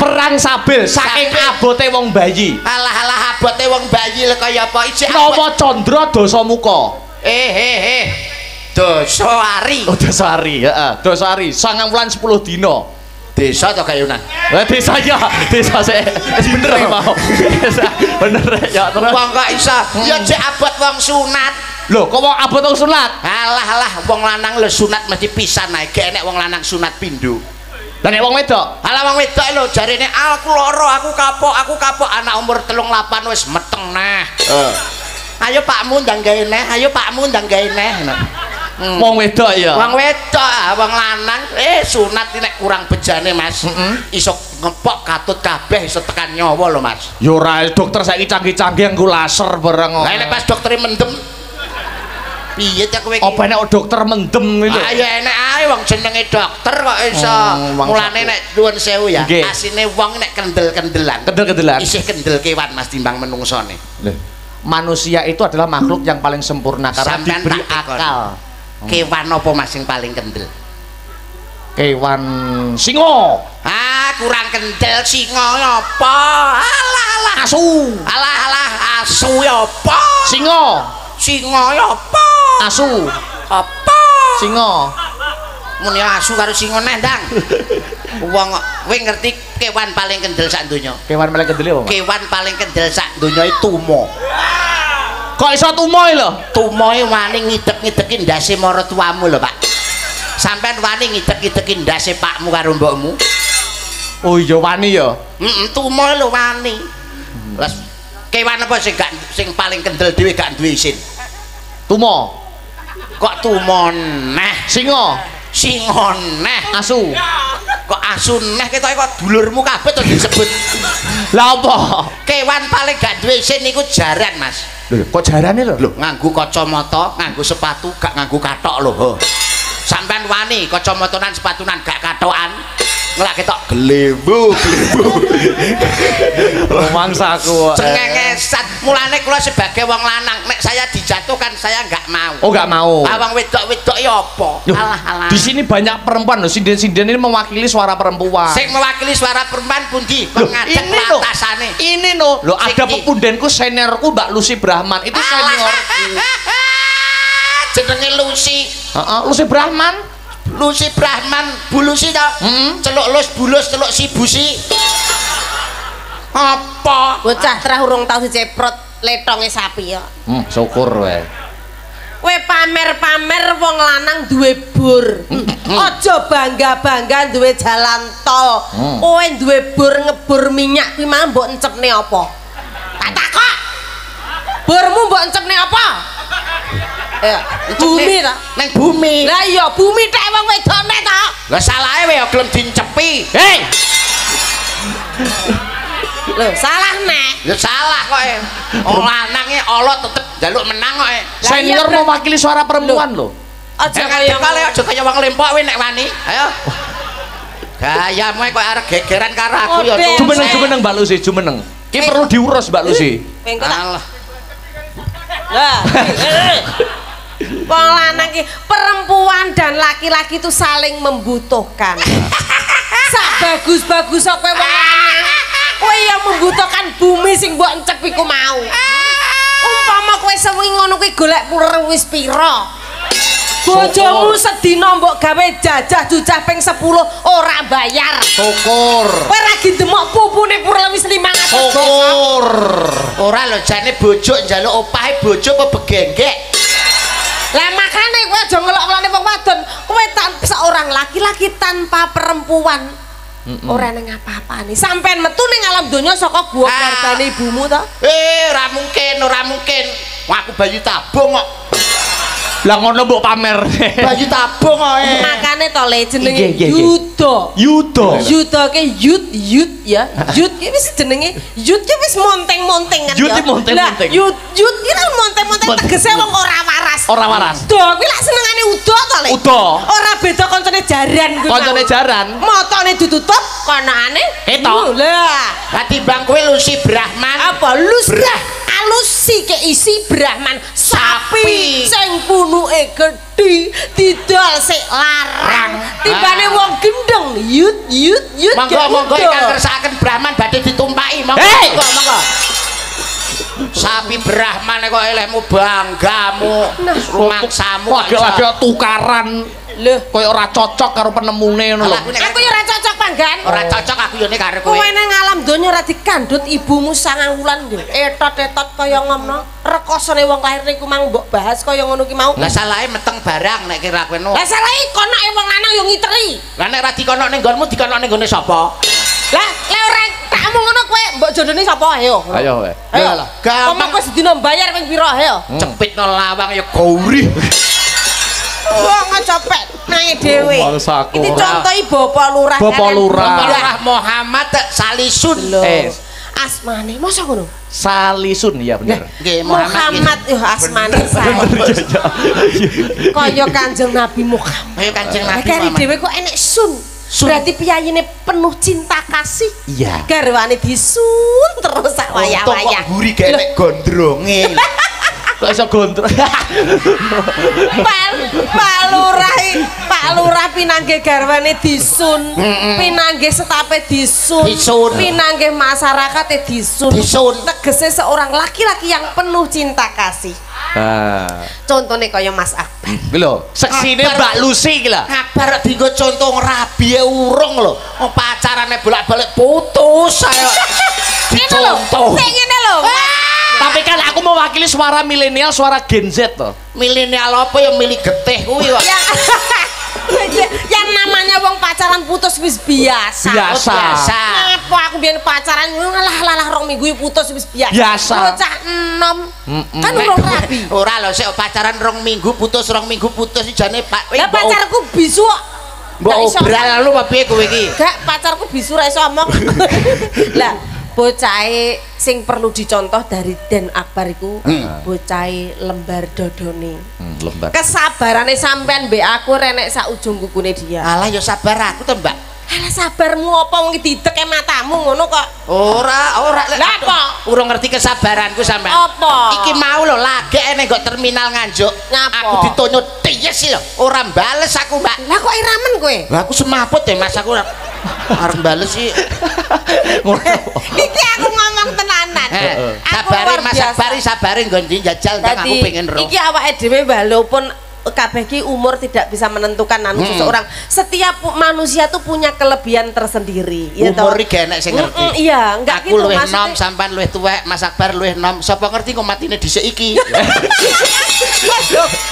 Perang sabil saking abote wong bayi.
Alah alah abote wong bayi lho kaya apa isih
Nawa Candra dosa muka.
Eh eh eh. Dosa ari.
Oh dosa hari, heeh. Dosa hari, sangang wulan 10 dina.
Desa to kayunan.
Lah desa ya, desa. Wis bener ya mau. Bener ya terus.
Wong kok iso ya cek abot wong sunat.
Lho, kok wong abot wong sunat?
Alah alah wong lanang lho sunat mesti pisan ae. Gek enek wong lanang sunat pindho.
Lah nek wong wedok,
Alah wong wedok lho jarine aku loro, aku kapok, aku kapok anak umur 38 wis meteng neh. Ayo pakmu ndang gawe neh, ayo pakmu ndang gawe neh. Hmm.
wong wedok ya.
Wong wedok, ah, wong lanang eh sunat iki nek kurang bejane Mas.
Mm-mm.
Iso ngepok katut kabeh iso tekan nyawa lho Mas.
Ya ora dokter saiki canggih-canggih nggo laser bareng.
Lah nek pas dokter mendem piye ta kowe iki?
Apa nek dokter mendem itu?
Ah ya enek ae wong jenenge dokter kok iso.
Wong
Mulane nek nuwun sewu ya,
Nggih.
asine wong nek kendel-kendelan.
Kendel-kendelan.
Isih kendel kewan Mas timbang menungsone.
Manusia itu adalah makhluk yang paling sempurna karena
Sampean
diberi
tak takon.
Akal.
Kewan apa Mas sing paling kendel?
Kewan singo,
Ah, kurang kendel singa ya apa? Alah alah.
asu,
Alah alah asu apa?
singo,
Singa ya apa?
asu,
Apa?
singo.
Muni asu karo singa neh, Ndang. Wong kowe ngerti kewan paling kendel sak donya?
Kewan paling kendel apa?
Kewan paling kendel sak donya itu tumo.
Kok iso tumoy lho?
Tumoe wani ngidek-ngideki ndase maratuamu lho, Pak. Sampeyan wani ngidek-ngideki ndase pakmu karo mbokmu.
Oh iya wani ya.
Heeh, tumoe lho wani. Lah kewan apa sing gak sing paling kendel dhewe gak duwe isin?
Tumo,
Kok tumo neh,
singo,
singa neh,
asu.
kok asu neh ketoke kok dulurmu kabeh to disebut.
Lah apa?
Kewan paling gak duwe isin niku jaran, Mas.
Lho, kok jarane lho?
Lho, nganggo kacamata, nganggo sepatu, gak nganggo kathok lho. ho. Sampeyan wani kacamatanan sepatunan gak kathokan. Ngelak ketok glembu, glembu.
Romangsaku.
Cengengesan. Mulane kula sebagai wong lanang, nek saya dijatuhkan saya nggak mau.
Oh, nggak mau.
Wong wedok-wedok ya apa? Alah, alah.
Di sini banyak perempuan loh. Sinden-sinden ini mewakili suara perempuan.
Sing mewakili suara perempuan pundi?
Loh.
latasane.
Ini loh. Loh, ada pepundenku seniorku Mbak Lucy Brahman. Itu seniorku.
jenenge Lucy
Heeh, lu si Brahman.
Lucy Brahman bulusi ta
Mm-mm.
celuk lus bulus celuk si busi apa
Bocah terah urung tau diceprot letonge sapi ya.
Hmm, syukur wae.
Kowe pamer-pamer wong lanang duwe bur. Aja bangga-bangga duwe jalan tol.
Hmm.
Kowe duwe bur ngebur minyak kuwi mah mbok encepne apa? Tak takok. Burmu mbok encepne apa? Ya, bumi ta.
neng bumi
Lah iya bumi tek wong wedone ta.
lah salahe wae gelem dincepi
Hei,
Lho, salah nek.
ya salah kok e wong lanange Allah tetep njaluk menang kok e
senior
iya,
mewakili suara perempuan loh.
Aja kaya
kali aja kaya wong lempok kowe nek wani. Ayo. Gayamu kok arek gegeran karo aku ya.
Jumeneng jumeneng Mbak Lucy, jumeneng. Ki perlu diurus Mbak Lucy.
Pengko tak.
Alah.
Lah. Wong lanang ki perempuan dan laki-laki itu saling membutuhkan. Sak bagus-bagus kowe wong lanang. Kowe yang membutuhkan bumi sing mbok encep iku mau. Umpama kowe sewengi ngono kuwi golek puler wis pira? Bojomu sedina mbok gawe jajah jujah ping 10 ora bayar.
Syukur.
Kowe lagi demok pupune puler wis 500
Syukur.
Ora lho jane bojo njaluk opahe bojo apa begenggek.
Lah makane kowe aja ngelok-ngelokne wong wadon. Kowe tanpa seorang laki-laki tanpa perempuan. Ora neng apa-apane. Sampean metu ning alam donya saka gua
Ah.
gartane ibumu to.
Eh, ora mungkin, ora mungkin. Wah, aku bayi tabung kok.
Lah ngono mbok pamer.
Bayi tabung kok. eh.
Makane to le jenenge. Yuda.
Yudo.
Yuda ke yut yut ya. Yut ki wis jenenge yut ki wis monteng-montengan
Yut ki monteng-monteng.
Lah yut yut ki kan monteng-monteng
Monteng.
tegese wong ora waras.
Ora waras.
Do kuwi lak senengane udo to le.
Udo.
Ora beda koncone jaran kuwi.
Koncone jaran.
Motone ditutup konane
Ketok.
Lah.
Lah timbang kowe Lucy Brahman.
Apa
Brah.
alusi ke isi Brahman sapi sing punuke gedhi didol sik larang tibane wong gendeng yut yut yut
Monggo monggo ingkang kersakaken Brahman badhe ditumpaki. Monggo. Monggo, Sapi Brahman kok elehmu banggamu, rumangsamu. iso.
Agak-agak tukaran.
Lho,
Koyo ora cocok karo penemune ngono lho.
Aku
ya ora cocok panggan
ora cocok aku yo nek karo kowe.
kowe nang alam donya ora dikandut ibumu sangang wulan lho etot-etot kaya ngono rekosane wong lahir niku mang mbok bahas kaya ngono ki mau
Lah salahe meteng barang nek kira kowe no.
lah salah konoke wong lanang yo ngiteri
Lah nek ora dikonok ning nggonmu dikonok ning nggone sapa?
Lah, kowe mbok jodone sapa ayo?
Ayo wae.
Ayo.
Lah, gampang.
Kowe sedina bayar ping pira ayo?
Cepitno lawang ya gauri.
Wong cepet nange dhewe.
Bangsaku.
Iki contohi Bapak Lurah.
Bapak
kan?
Lurah.
Lurah Muhammad Salisun.
Lho.
Eh.
Asmane masa ngono?
Salisun ya bener.
Nggih
Muhammad yo asmane saya. Kaya Kanjeng Nabi Muhammad.
Ayo Kanjeng Nabi Muhammad.
dhewe kok enek sun.
Sun.
Berarti piyayine penuh cinta kasih.
Iya.
Garwane disun terus sak
Untung
wayah-wayah.
kok guri gak nek gondronge.
Kok iso gondrong.
Pak Pak Lurah Pak Lurah pinanggih garwane disun, pinanggih setape disun,
Disun.
pinanggih masyarakate disun.
Disun.
Tegese seorang laki-laki yang penuh cinta kasih.
Ah.
Contohnya kaya Mas Akbar.
Iki lho, seksine. Mbak Lucy iki lho.
Kabar dienggo contoh rabi e urung lho. Wong pacarane bolak-balik putus ayo.
Ini lho,
Dicontoh.
sing ngene lho.
Tapi kan aku mewakili suara milenial, suara Gen Z toh.
Milenial apa ya milih getih kuwi kok.
Yang namanya wong pacaran putus wis biasa.
Biasa.
biasa.
Ngapa aku biyen pacaran ngalah lalah rong minggu putus wis biasa.
Biasa.
Bocah enom.
Mm-mm.
Kan urung rabi.
Ora lho sik pacaran rong minggu putus rong minggu putus jane Pak.
Lah pacarku bisu kok.
Mbok
iso-
obral lu apa piye kowe iki?
Gak pacarku bisu ra iso omong. Lah bocahe sing perlu dicontoh dari Den Akbar iku
Hmm.
bocahe lembar dodone.
Hmm, lembar.
Kesabarane sampean mbek aku renek sak ujung kukune dia.
Alah ya sabar aku to, Mbak.
Alah sabarmu apa wong dideke matamu ngono kok.
Ora, ora.
Lah, apa?
Urung ngerti kesabaranku sampean.
Apa?
Iki mau lho ene nggo terminal nganjuk.
Nyapa?
Aku ditonyo tiyes lho. Ora bales aku, Mbak.
Lah kok iramen kowe?
Lah aku semaput ya Mas aku. Arep bales sih.
Iki aku ngomong tenanan.
Eh,
Aku
sabare
luar
Mas. Sabari sabare nggo jajal ndang aku pengen ro.
Iki awake dhewe walaupun kabeh ki umur tidak bisa menentukan anu
Mm-mm.
seseorang. Setiap manusia tuh punya kelebihan tersendiri, ya toh.
Umur iki enek sing ngerti.
Mm-mm, iya, enggak
Aku
gitu
luwih nom sampean luwih tuwek, Mas Akbar luwih nom. Sapa ngerti kok matine dhisik iki.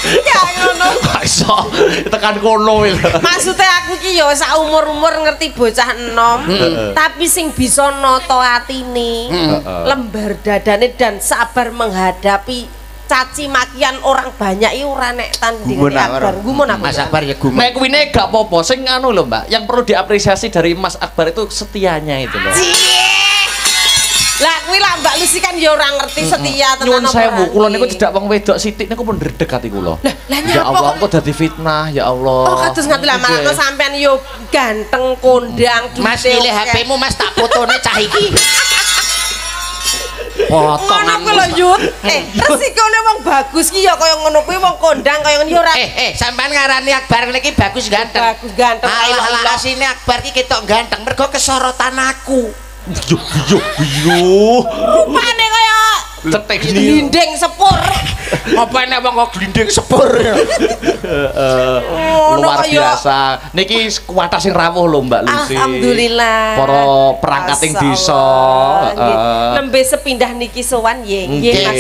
Ya ngono.
Iso tekan kono.
Maksudnya aku ki ya sak umur-umur ngerti bocah enom, tapi sing bisa noto atine, lembar dadane dan sabar menghadapi caci makian orang banyak iki ora nek tanding
Gumun
Akbar. Gumun aku.
Mas Akbar ya gumun.
Nek kuwine gak apa-apa, sing anu lho, Mbak. Yang perlu diapresiasi dari Mas Akbar itu setianya itu loh.
Cie. Lah kuwi lah Mbak Lucy kan ya ora ngerti setia tenan
Nyuwun
apa
sewu, kula niku tidak wong wedok sithik niku pun ndredeg ati kula.
Lah, lah
Ya Allah,
kok-
dadi fitnah, ya Allah.
Oh kados ngerti lah malah sampean yo ganteng kondang
Mas pilih. HP-mu Mas tak fotone cah iki. Potongan.
Ngono kuwi lho Yud. Eh, resikone wong bagus ki ya kaya ngono kuwi wong kondang kaya ya ora
Eh, eh, sampean ngarani Akbar ngene iki bagus ganteng.
bagus ganteng
Alah
ala
alah asine Akbar ki ketok ganteng mergo kesorotan aku.
Yo yo yo.
rupane
Cetek
glinding sepur.
Apa nek wong kok glinding sepur.
Eh,
Ngono
luar biasa. Niki kuwata sing rawuh lho Mbak Lucy.
Alhamdulillah.
Para perangkating desa. Eh,
Nembe sepindah niki sowan nggih. Nggih. Mas.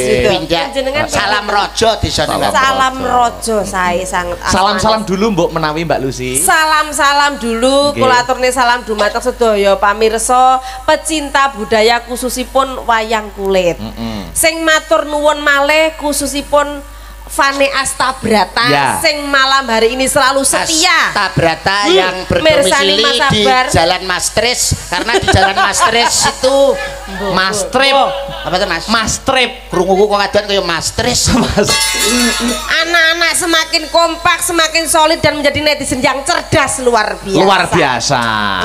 Jenengan
Salam rojo disane.
Salam.
Salam rojo sae sangat
Salam-salam dulu Mbok menawi Mbak Lucy.
Salam-salam dulu,
Nggih.
kula aturne salam dumateng sedaya pamirsa pecinta budaya khususipun wayang kulit. Sing matur nuwun malih khususipun Fane Astabrata
Ya.
sing malam hari ini selalu setia.
Tabrata
Hmm,
yang berdomisili
Mas
di. Jalan Mastris karena di Jalan Mastris itu
Mas Trip.
Oh.
apa tuh Mas?
Mas Trip.
Krunguku kok kadoan kaya Mastris.
Mas.
Anak-anak semakin kompak, semakin solid dan menjadi netizen yang cerdas luar biasa.
Luar biasa.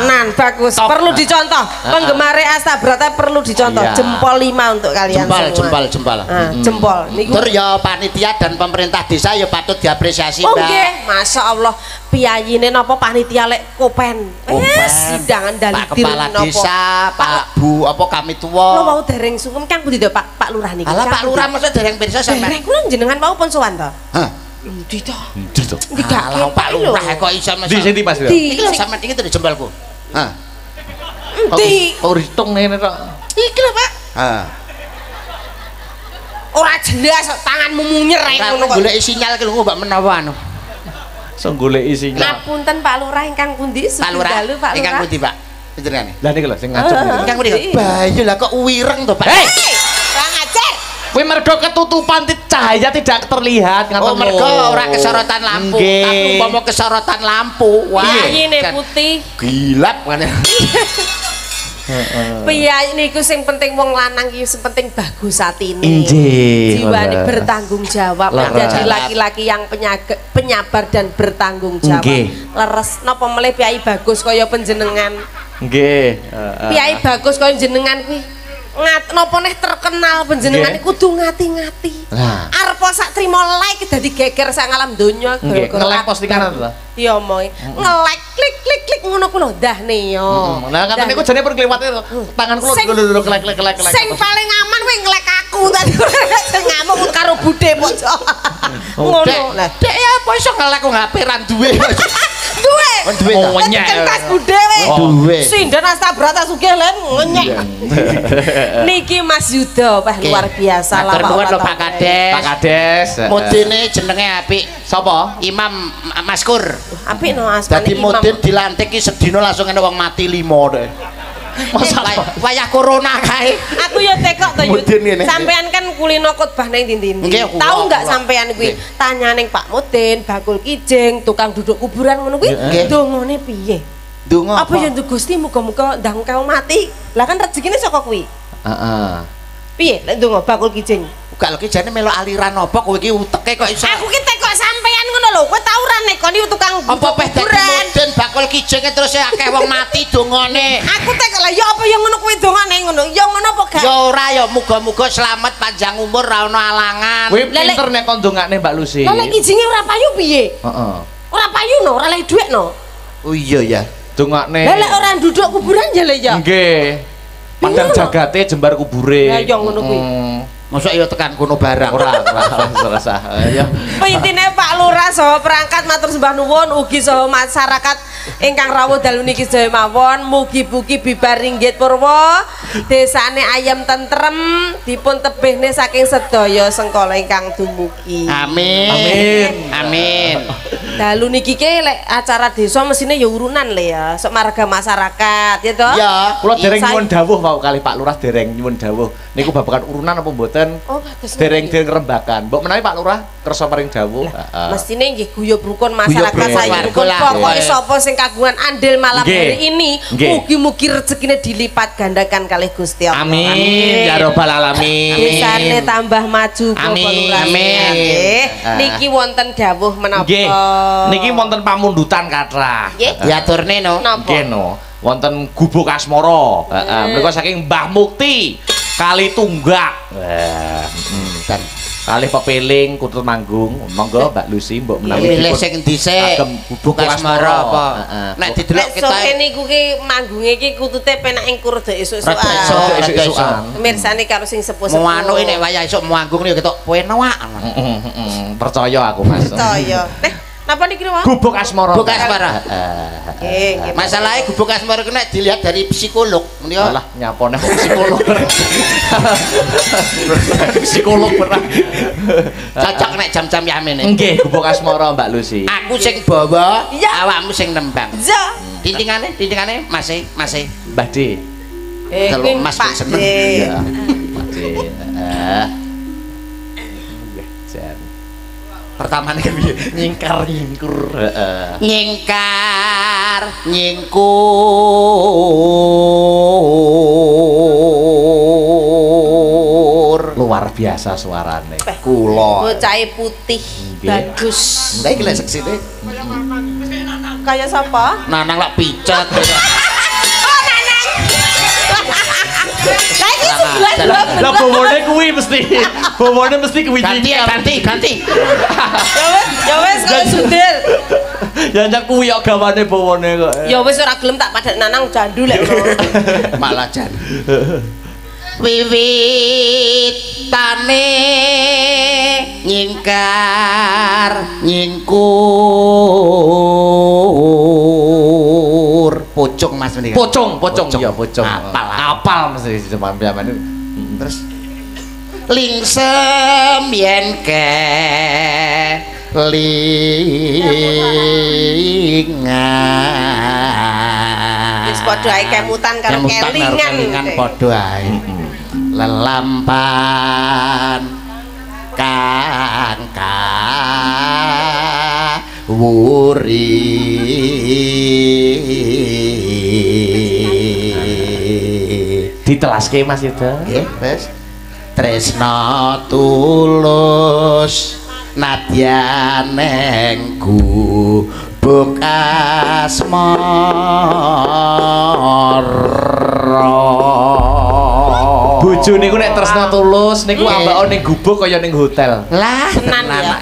Nan bagus,
Top.
perlu dicontoh. Penggemar Astabrata perlu dicontoh.
Iya.
Jempol lima untuk kalian
Jempol,
semua.
jempol, jempol.
Ah, jempol. Niku
ya panitia dan pemerintah desa ya patut diapresiasi,
Oh
Mbak.
nggih, Masya Allah Piyayine napa panitia lek kopen
Kopen.
Wes sidangan dali
Pak Kepala Desa, Pak Bu, apa kami
Lo
tua.
mau dereng sungkem kang pundi to Pak Pak Lurah niki
Alah Pak Lurah masa dereng pirsa sampean.
Dereng kula jenengan mau pun sowan to
Hah?
Endi to. Endi gak
Alah Pak Lurah kok iso
Di sini Mas.
Di
Iki lho sampean iki tuh jempolku. Hah.
Endi
Oh, hitung ngene tok.
Iki lho Pak
Hah.
Ora jelas tanganmu munyer ngono kok
golek sinyal ki lho mbak menawa anu.
So golek isinya.
Ngapunten Pak Lurah ingkang pundi
Pak Lurah,
Dalu Pak
ingkang pundi, Pak? Jenengane.
Lah niki lho sing.
Ah.
niki.
Ingkang pundi? Bayu lah kok wireng to, Pak.
Hei!
Ora ngajar
Kuwi mergo ketutupan cahaya tidak terlihat
Oh,
ngoten
mergo ora kesorotan lampu.
Nggih.
Tapi umpama kesorotan lampu, wah. Kan
putih
Gilap kan.
Piye niku sing penting wong lanang iki sing penting bagus atine.
Injih,
Jiwane bertanggung jawab menjadi laki-laki yang penyaga, penyabar dan bertanggung jawab.
Nggih.
Leres napa melih piyai bagus kaya panjenengan.
Nggih. heeh.
Piyai bagus kaya jenengan kuwi ngat napa neh terkenal panjenengan
Nggih.
iki kudu ngati-ngati.
Lah.
Arepa sak trimo like dadi geger sak alam donya gara-gara
nge-like postingan to.
Iya omongi. Nge-like klik klik klik ngono ku lho dah nih yo.
Nah, kata niku jane pun kliwate to. Tangan
Sing-
dulu kelek kelek kelek kelek.
Sing paling aman kuwi ngelek aku tadi. Ngamuk karo bude pojok.
Oh,
Dek,
Ngono. Lah,
dek ya apa iso ngelek kok HP ra duwe.
duwe.
Oh, duwe?
Oh, nyek.
Bude we.
Oh.
Duwe.
Astabrata sugih len. Niki Mas Yuda, wah luar biasa lah.
Matur nuwun lho Pak Kades.
Pak Kades. heeh.
Mudine jenenge apik.
Sapa?
Imam Ma- Maskur.
Apik no asmane
Dadi mudin dilantik ki sedina langsung ana wong mati limo deh.
Masa
Way- Wayah corona kae.
Aku ya tekok to Yud.
Mudin ngene.
Sampean kan kulino khotbah nang ndi-ndi.
Nggih, kula,
Tahu enggak sampean kuwi tanya ning Pak Mudin, bakul kijing, tukang duduk kuburan ngono kuwi
Nggih.
dongane piye?
Donga
Apa ya nduk Gusti muga-muga ndang kau mati. Lah kan rezekine saka kuwi.
Heeh.
Piye lek ndonga bakul kijing?
Gak lho melu aliran apa kowe iki uteke kok iso.
Aku ki tekok sampean ngono lho. Kowe tau ra nekoni tukang
Apa peh dadi bakul kijenge terus akeh wong mati dongane.
Aku tekok lah ya apa ya ngono kuwi dongane ngono. Ya ngono apa gak?
Ya ora ya muga-muga selamat panjang umur ra ono alangan.
Lelek-
pinter nek kon ndongakne Mbak Lucy.
Lah lek kijinge ora payu piye?
Heeh.
Ora payu no, ora lek dhuwit no.
Oh iya ya.
Dongakne.
Lah lek ora duduk kuburan ya le ya.
Nggih. Padang jagate jembar kubure.
Lah, ya ngono kuwi.
Masa ya tekan kono barang.
Ora, usah. Ya.
Intine Pak lurah saha perangkat matur sembah nuwun ugi saha masyarakat ingkang rawuh dalu niki sedaya mawon mugi-mugi bibar ringgit purwa desane ayam tentrem dipun tebihne saking sedaya sengkala ingkang dumugi
Amin.
Amin.
Amin.
dalu niki ke lek acara desa mesine ya urunan le ya sok marga masyarakat ya toh
Ya.
Kula dereng nyuwun dawuh wau kali Pak Lurah dereng nyuwun dawuh. Niku babakan urunan apa mboten?
Oh bagus
Dereng dereng rembakan. Mbok menawi Pak Lurah kersa paring dawuh. Heeh.
Mestine nggih guyub rukun masyarakat saya rukun pokoke sapa sing kagungan andil malam
Nggih.
hari ini mugi-mugi rezekine dilipat gandakan kalih Gusti Allah.
Amin ya robbal alamin.
Desane tambah maju Bapak
Amin.
Lurah.
Amin.
Nggih. Niki wonten dawuh menapa?
Nggih. Niki wonten pamundutan kathah.
Diaturne no.
Nggih no. Wonten gubuk asmara. Heeh. Menika saking Mbah Mukti kali tunggak. Wah, mm, dan kali pepeling kutut manggung. Monggo Mbak Lucy mbok menawi
Milih
dipun
sing dhisik.
kagem
Bubuk asmara apa?
Heeh.
Nek didelok
Nek
kita
sore niku ki manggunge ki kutute penak ing kurda esuk-esukan.
Rada esuk.
Rada
Rada
esuk-esukan.
Mirsani karo sing sepuh-sepuh.
mau anu ini wayah esuk mau anggung ya ketok penak.
Percaya aku Mas.
Percaya. Nek napa niki wau?
Gubuk asmara.
Gubuk asmara.
Heeh.
Nggih.
Masalahnya gubuk asmara kena dilihat dari psikolog. Menika
Alah nyapone psikolog. psikolog pernah.
cocok nek jam-jam yamin ini.
Nggih, gubuk asmara Mbak Lucy.
Aku sing bawa,
Iya.
awakmu sing nembang.
Ja.
Tintingane, tintingane masih masih
Mbah D.
Eh,
Mas
Pak
seneng.
D.
Iya. Mbah D.
pertama nih piye?
Nyingkar nyingkur. Heeh.
Nyingkar, nyingkur.
Luar biasa suarane.
Kula.
Bocahe putih,
Nggih.
bagus.
Ndak iki lek seksi deh.
Kayak sapa?
Nanang lak picet.
Lah iki
Lah bawone kuwi mesti. Bawone mesti kuwi
Ganti
nyingkar.
ganti, ganti.
Ya wis, ya wis kalau sundel.
Ya nyak kuwi kok gawane bawone kok.
Ya wis ora gelem tak padhak nanang jandu lek.
Malah jan. Wiwit tane nyingkar nyingkur pocong mas menika.
Pocong, pocong, iya pocong.
Apal.
apal. Mesti sampeyan
terus? Lingsem yen ke lingan.
Wis padha ae kemutan karo kelingan.
kelingan padha ae. Lelampan kang wuri
ditelaske Mas Yuda.
Nggih, wis. Tresna tulus nadyan neng gubuk asmara.
Bojo niku nek tresna tulus niku
Nggih.
ambakon ning gubuk kaya ning hotel.
Lah,
Tenan ya.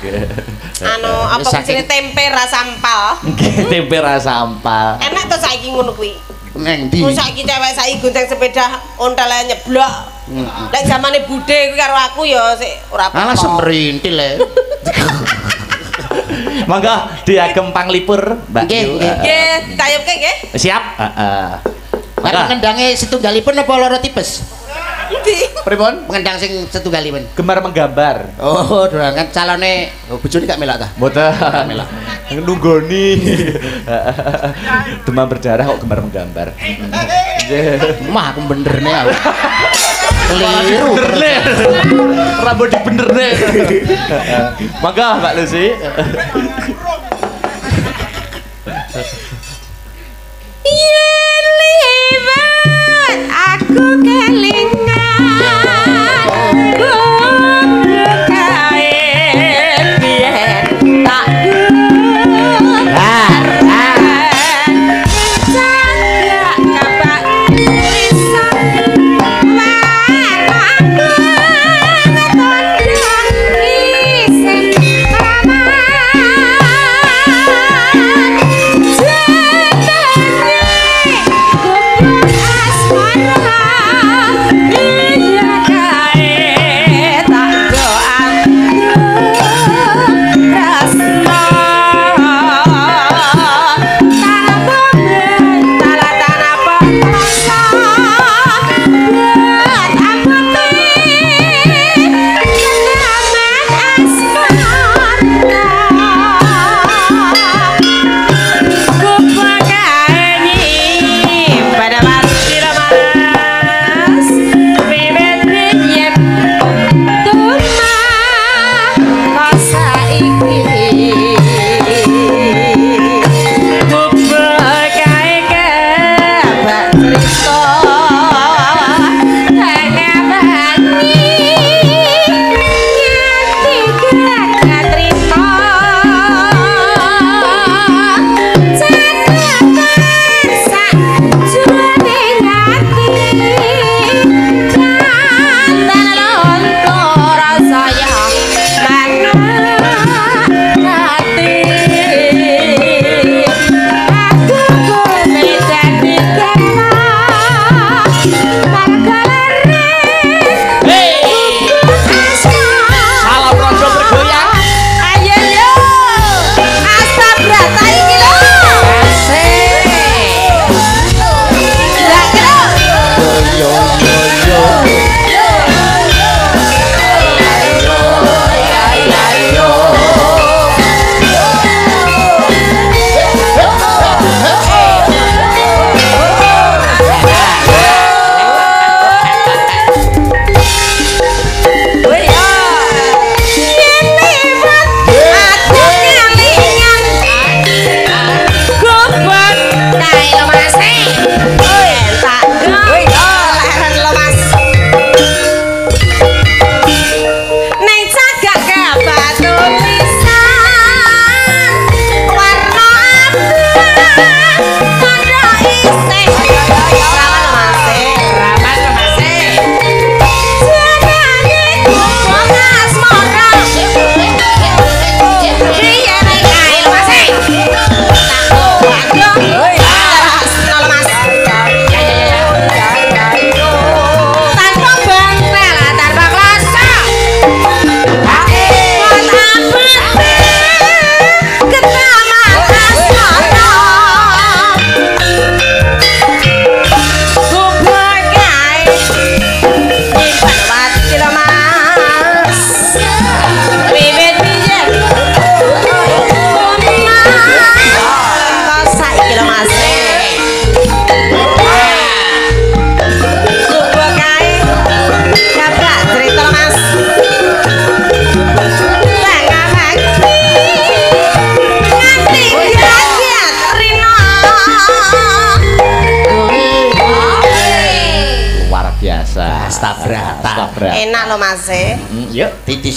Anu apa jenenge tempe rasa ampal.
Nggih, tempe rasa ampal.
Enak to saiki ngono kuwi.
Neng ndi?
Terus saiki cewek saiki gonceng sepeda ontel nyeblok. Lek zamane budhe kuwi karo aku ya sik ora apa-apa.
Alah semerintil le.
Mangga diagem panglipur, Mbak.
Nggih, nggih.
Tayubke nggih.
Siap? Heeh.
Kan
Mangga.
ngendange setunggalipun apa loro tipes?
Endi?
Pripun?
Pengendang sing setunggalipun.
Gemar menggambar.
Oh, doang kan calone oh, bojone gak melak ta?
Mboten. Nunggoni. Demam berdarah kok gemar menggambar. Nggih.
Mah aku bener nih aku. Keliru.
Bener. Rambut dibener nih. Mangga Mbak Lucy.
Yen liwat aku kelingan Gubuk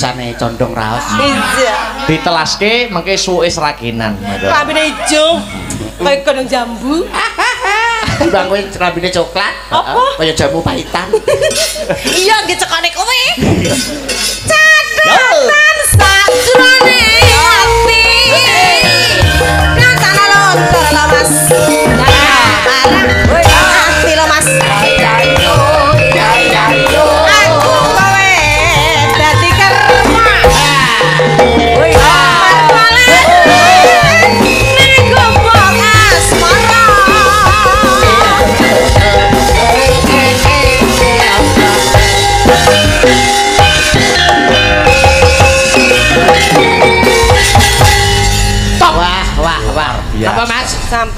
Yuk,
Titisane condong raos.
Iya.
ditelaske mengke suwe seraginan.
Rambine ijo. Kayak kodong jambu.
Bang kowe rambine coklat.
Apa?
Kaya jamu pahitan.
Iya nggih cekane kowe.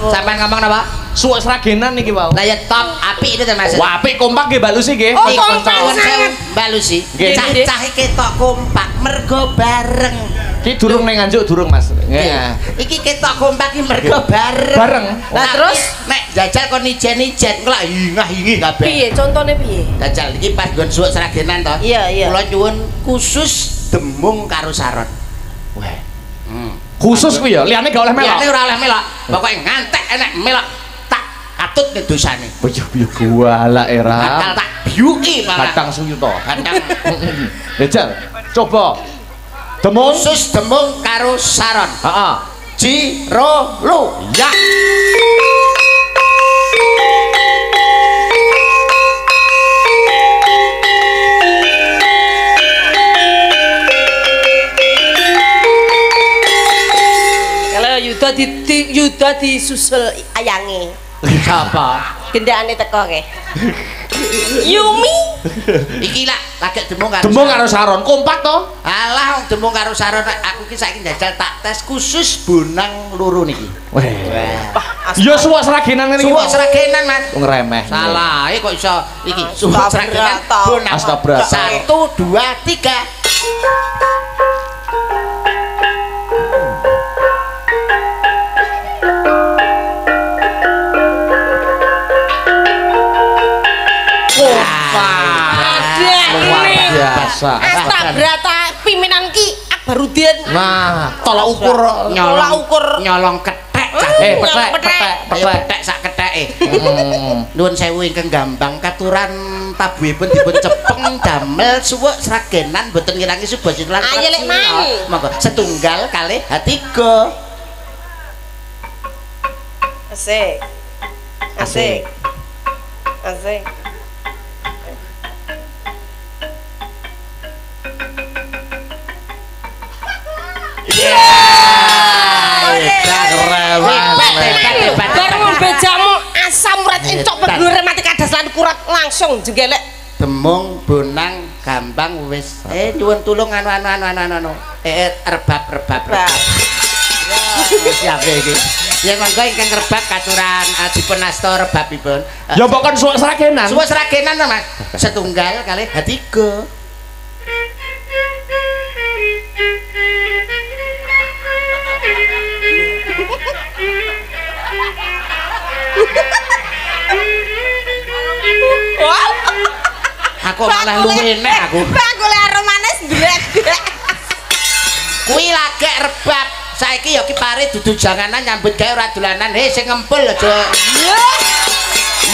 Sampun.
Sampeyan ngomong napa?
Suwe seraginan niki, Pak.
Lah ya top apik itu Mas.
Wah, apik kompak nggih balusi nggih.
Oh,
Iki
kompak sangat.
Mbak.
Nggih.
Cah-cah ketok kompak mergo bareng.
Ki durung ning nganjuk durung, Mas. Nggih.
Iki ketok kompak iki mergo bareng.
Bareng.
Lah terus nek jajal kon ijen-ijen kok lak ingah-ingi kabeh.
Piye contone piye?
Jajal iki pas nggon suwuk seragenan to.
Iya, iya.
Kula nyuwun khusus demung karo saron.
Khusus kuwi ya, liyane gak oleh melok.
Liyane ora oleh melok. Pokoke ngantek enek melok tak katut ke dosane.
Boyo boyo gua lah
Bakal
era.
tak biuki malah.
Kadang suyuto.
Kadang
Jajal, coba. Demung.
khusus demung karo saron.
Heeh.
Jiro lu.
Ya.
dadi yuda disusul ayange
siapa
gendakane teko ke? Yumi.
Iki lak lagek demung karo
demung karo Saron. Kompak to?
Alah demung karo Saron. Aku ki saiki jajal tak tes khusus bonang loro niki.
Wah ya suwak seragenan niki
suwak seragenan mas.
Wong remeh.
Salah iko kok iso iki suwak seragenan bonang.
1
2
3
biasa.
Astabrata pimpinan ki Akbarudin.
Nah, tolak ukur
nyolong
Tolak ukur.
nyolong ketek cah.
Eh, petek,
petek.
petek, petek.
ketek sak keteke.
Hmm.
Nuwun sewu ingkang gambang katuran tabuhipun dipun cepeng damel suwuk sragenan boten ngirangi subasa lan
Ayo, Lek, Man.
Monggo setunggal kalih hatiga.
Asik. Asik. Asik.
Hebat.
Baru bejamu asam urat encok berdure mati kadas lan kurat langsung jenggelek.
Demung bonang gampang wis. Eh nyuwun tulung anu anu anu anu anu. anu. Eh rebab rebab.
Bah.
Siap iki. Ya monggo ingkang rebab katuran uh, dipun asta rebabipun.
Ya mbok kan suwe
seragenan to, Mas. Setunggal kalih hatiga. Aku malah luwih enek aku.
Bah golek aromane ndret.
Kuwi lagi rebab. Saiki ya ki pare dudu janganan nyambut gawe ora dolanan. He sing ngempul aja
Ya.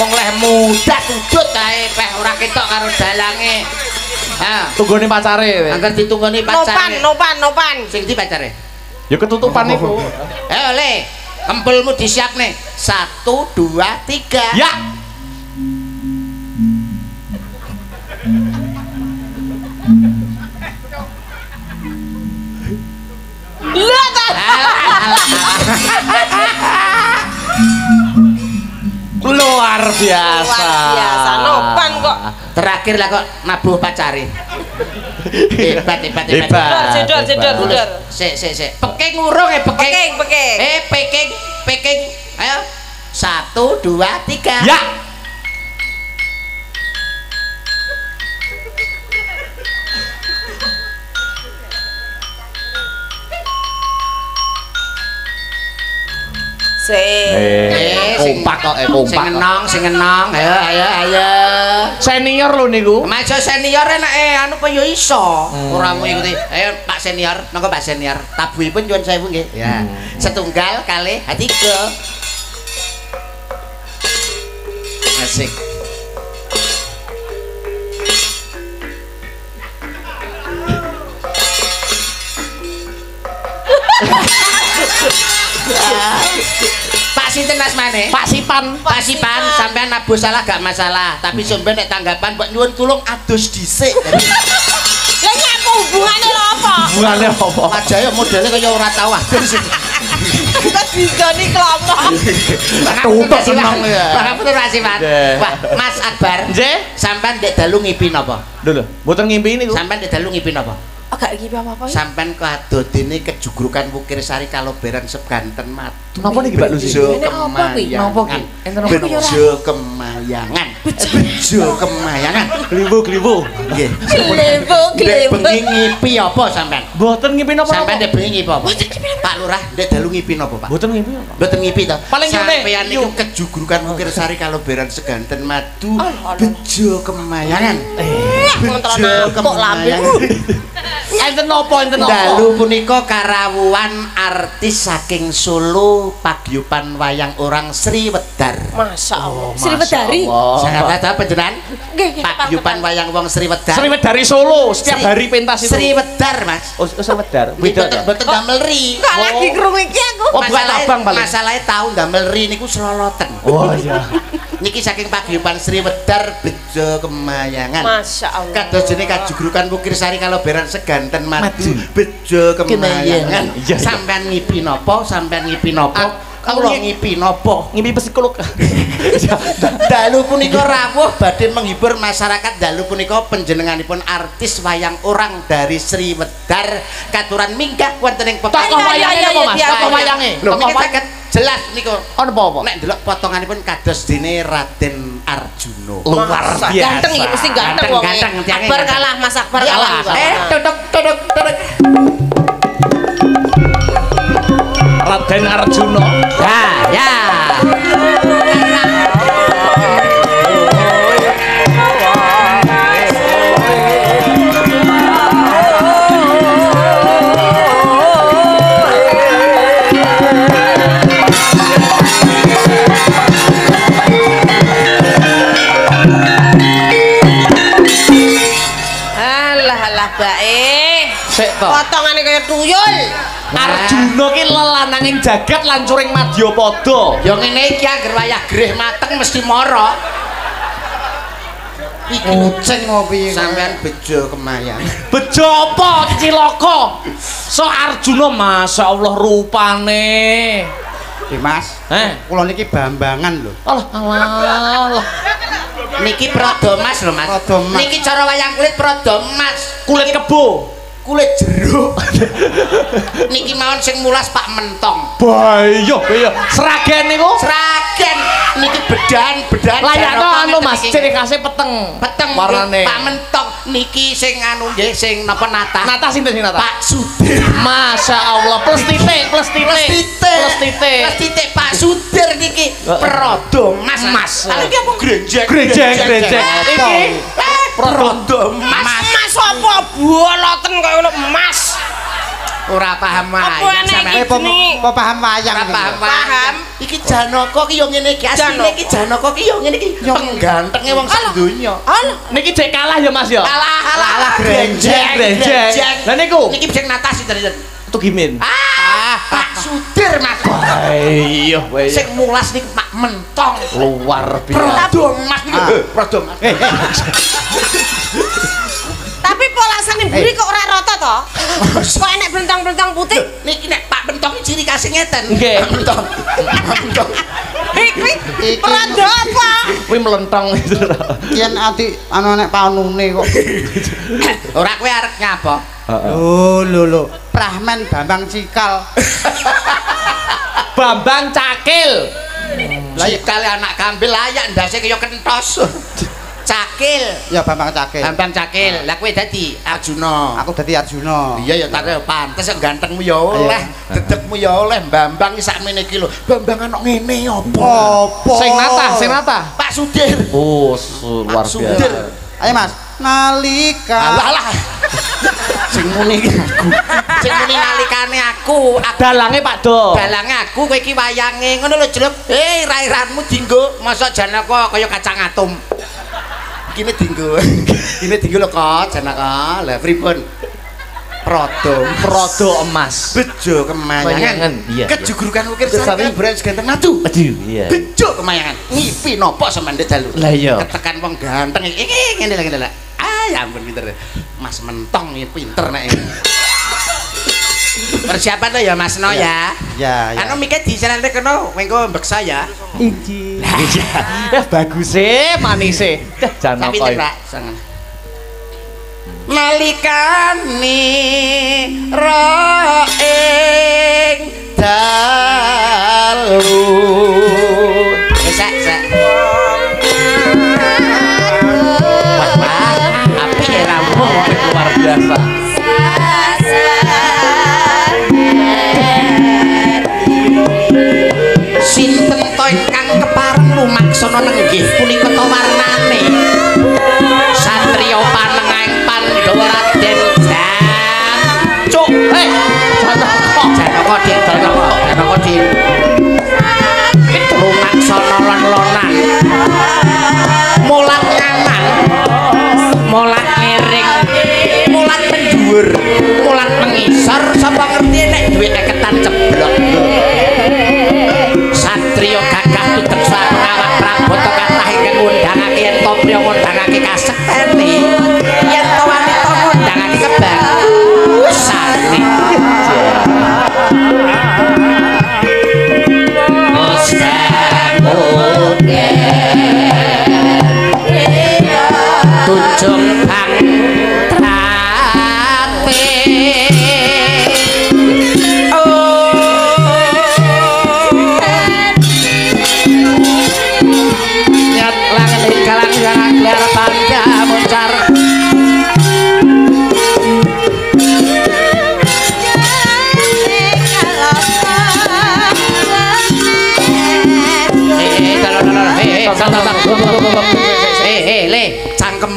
mung leh mudah tudut ae peh ora ketok karo dalange. Ha,
Tunggone pacare.
angger ditunggoni
Nopan,
pacare.
nopan, nopan.
Sing di pacare.
Ya ketutupan iku.
Eh oleh, kempulmu disiap nih. Satu, dua, tiga.
Ya. Luar biasa.
Luar biasa. Nopan kok.
Terakhir lah kok nabuh pacare. Hebat, hebat, hebat.
Cedor,
hebat.
cedor.
Sik, sik, sik. Peking urung eh, peking.
Peking, peking.
Eh, peking, peking. Ayo. Satu, dua, tiga.
Ya.
Sik.
Eh,
sing
kompak kok eh
Sing
kompak. kok.
enong, sing enong. Ayo, ayo, ayo.
Senior lho niku.
Majo senior enak eh anu apa ya iso. Ora mau ikuti. Ayo Pak senior, monggo Pak senior. Tabuhipun nyuwun sewu nggih. Ya. Setunggal kali tiga. Asik. Pak sinten asmane?
Pak Sipan.
Pak Sipan, sampean nabuh salah gak masalah, tapi sampean nek tanggapan mbok nyuwun tulung adus dhisik.
Lah nyapa hubungane lho apa?
Hubungane apa?
Aja ya modelnya kaya ora tau adus.
Kok digoni kelompok.
Tutup seneng ya.
Pangapunten Pak Sipan. Wah, Mas Akbar.
Nggih.
Sampean ndek dalu ngipi napa?
Lho lho, mboten ngimpi niku.
Sampean ndek dalu ngipi napa?
Agak iki apa-apa?
Sampean kadodene kejugrukan Wukir Sari Kaloberan seganten madu.
Napa niki, Mbak Lucy?
Bejo
Ini apa kuwi?
Napa ki?
kemayangan.
Enten?
Bejo kemayangan. Bejo kemayangan.
Kliwu-kliwu.
Nggih.
Glewo.
bengi ngipi apa sampean?
Mboten ngimpi napa?
Sampean ndek bengi ngipi apa? Pak Lurah ndek dalu ngipi napa, Pak?
Mboten ngimpi apa?
Mboten ngipi to.
Paling ngene,
sampeyan niku kejugrukan Wukir Sari Kaloberan seganten madu.
Alah, alah.
Bejo kemayangan.
Ngontrol
Bejo
nampok lambe.
Enten napa enten napa?
Dalu punika karawuhan artis saking Solo paguyuban wayang orang Sri Wedar.
Masya Allah.
Oh,
Sri Wedari.
Sangat ada panjenengan?
Nggih, nggih,
Paguyuban
kepal,
wayang wong Sri Wedar.
Sri dari Solo setiap
Sri-
hari pentas itu.
Sri Wedar, Mas.
Oh, oh, Sri Wedar.
Beda
Beda.
boten damel ri.
Enggak lagi krungu iki aku.
Oh, bukan abang paling.
Masalahnya tahu damel ri niku seloloten.
Oh iya.
Niki saking paguyuban Sri Wedar bejo kemayangan.
Masya Allah.
Kados jenenge kajugrukan Bukir Sari Kaloberan seganten madu bejo kemayangan. Sampean ngipi napa? Sampean ngipi napa? Kula ngipi napa?
Ngimpi psikolog.
Dalu punika rawuh badhe menghibur masyarakat. Dalu punika panjenenganipun artis wayang orang dari Sri Wedar katuran minggah wonten ing
Tokoh
Iya, iya,
wayange napa, Mas? Tokoh wayange.
Lho,
Tokoh wayange.
jelas niku.
Ono apa-apa?
Nek delok potonganipun kados dene Raden Arjuna.
Luar biasa.
Ganteng iki mesti ganteng
Ganteng,
wong.
ganteng, tiangnya
Akbar
ganteng.
kalah, Mas Akbar kalah.
lah.
Eh, duduk duduk duduk.
Raden Arjuna.
Ya, ya.
Alah alah bae.
Sik to.
Potongane kaya tuyul.
Arjuna ki lelananging jagat lancuring Madyapada.
Ya ngene iki anggere wayah greh mateng mesti mara. Iki
Kucing ngopi.
sampean bejo kemayang.
Bejo apa cilaka? So Arjuna masyaallah rupane.
Dimas,
Eh,
kula niki bambangan lho.
alah alah.
Niki prada emas lho, Mas. Niki cara wayang kulit prada emas.
Kulit kebo.
Kulit jeruk. Niki mawon sing mulas Pak Mentong.
Bayo, bayo. Seragen niku.
Sragen niki bedan, bedan.
Layakno anu Mas, ciri khasnya peteng.
peteng
warnane.
Pak Mentong niki sing anu nggih sing napa nata.
Nata sinten sing nata?
Pak Sudir.
Masya Allah, plus titik, plus titik,
Plus titik.
plus titik.
Plus titik Pak Sudir niki perodo mas
Mas.
Kalau iki apa grenjeng?
Grejeng, grejeng. Iki
Eh, perodo mas.
Mas apa boloten kaya ngono emas.
Ora paham wae.
Eh, apa apa paham wayang?
Ora paham
Paham.
wae. Iki Janaka ki yo ngene iki. Asline
Janaka.
iki Janaka ki yo ngene iki. Penggantenge wong sak donya.
Niki cek kalah ya Mas ya.
Alah alah alah
Grenjeng, grenjeng. Lah niku?
Niki sing nata sinten?
Itu gimin.
Ah, Pak Sudir Mas.
Ayo, bayo.
Sing mulas niku Pak Mentong.
luar biasa.
Prodo Mas niku.
Ah.
Prodo Mas.
Tapi polasane mburi kok ora rata to? Kok enek bentang-bentang putih?
Niki nek Pak Mentong iki ciri khasnya ngeten.
Nggih.
Pak Mentong.
Iki
Iki.
rada apa?
Kuwi melentong itu.
Yen ati anu nek panune kok.
Ora kowe arep nyapa?
Oh, lho lho. Prahmen Bambang Cikal.
Bambang Cakil.
Lah kali anak kambil layak ndase kaya kentos. Cakil.
Ya Bambang Cakil.
Bambang Cakil. Lah kowe dadi Arjuna.
Aku dadi Arjuna.
Iya ya tak pantes gantengmu ya oleh, dedekmu ya oleh Bambang iki sakmene iki lho. Bambang ana ngene apa?
Apa?
Sing nata, sing nata.
Pak Sudir.
Oh, luar
Pak Sudir.
biasa.
Ayo Mas. Nalika.
Alah alah. Sing muni iki aku. Sing muni nalikane aku.
Dalange Pak Do.
dalange aku kowe iki wayange ngono lho Jrep. Eh rairanmu dinggo masa Janaka kaya kacang atom. Kene dinggo. Kene dinggo lho kok Janaka. Lah pripun? Prodo.
Prodo emas.
Bejo kemayangan.
Iya,
Kejugurukan ukir hiburan seganteng madu.
Aduh, iya.
Bejo kemayangan. Ngipi nopo semandek dalu.
Lah iya.
Ketekan wong ganteng iki iki ngene lho ngene lho. Ah ya ampun pinter. Mas mentong ini pinter nek. Persiapan lo ya Mas No ya.
Ya, ya.
Anu mikir diselane kena mengko mbeksa ya.
Inji.
Ya bagus e, manis e. Dah jangan
Tapi
apa.
Pak, sangat. Nalikane ro ing dalu. Sak, sak.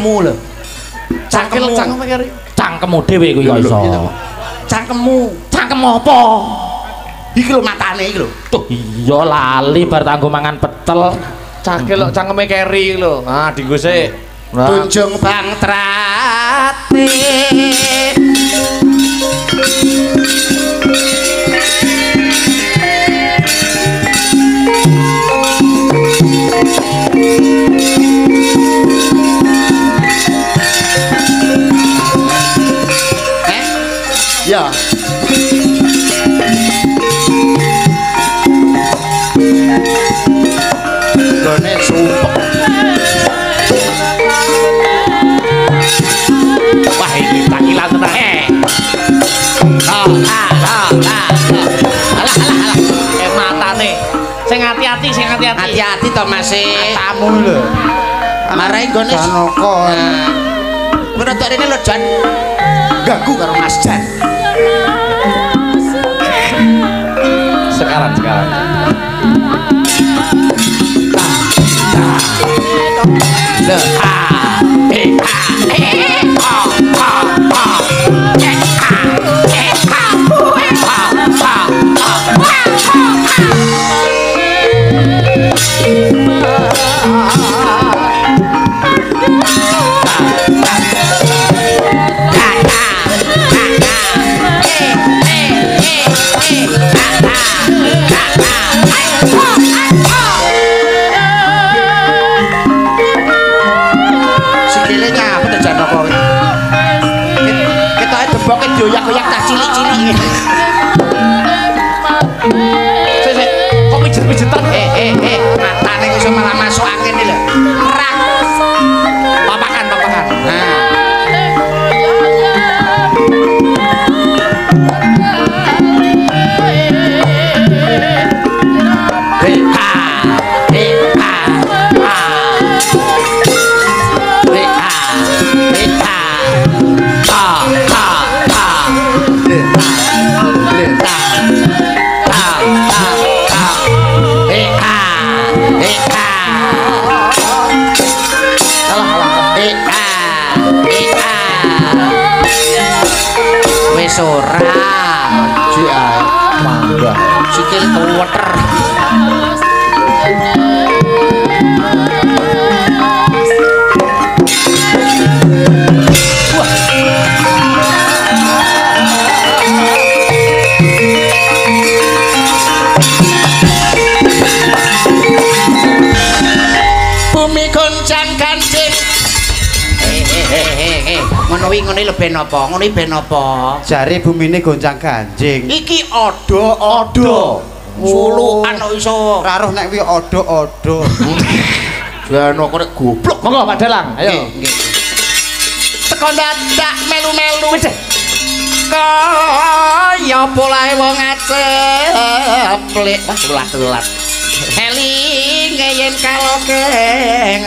Cangkemmu lho.
Cangkel
Cangkemmu,
cangkem kari.
cangkemmu dhewe kuwi kok iso.
cangkemmu.
Cangkem apa?
Iki lho matane iki lho.
Tuh, iya lali bar tanggo mangan petel.
Cangkel kok cangkeme keri lho. Ah, dinggo sik.
Tunjung bang trate.
Hati-hati
to Mas.
Tamu lho.
Marai gone.
Janaka.
Nah. Kowe rada rene lho Jan. Ganggu karo Mas Jan.
Sekarang sekarang.
Lho, dioyak-oyak tak cilik-cilik.
Sik sik. Kok pijet-pijetan?
Eh, Ngono lho ben apa? Iki ben apa?
Jare bumine goncang ganjing.
Iki odo-odo. Sulukan kok iso.
Ora roh nek kuwi odo-odo.
Jano kok goblok.
Monggo Pak Dalang, ayo.
Nggih. Teko dadak melu-melu. Kaya polahe wong aceplik. Wah, telat-telat. Eling yen kaloke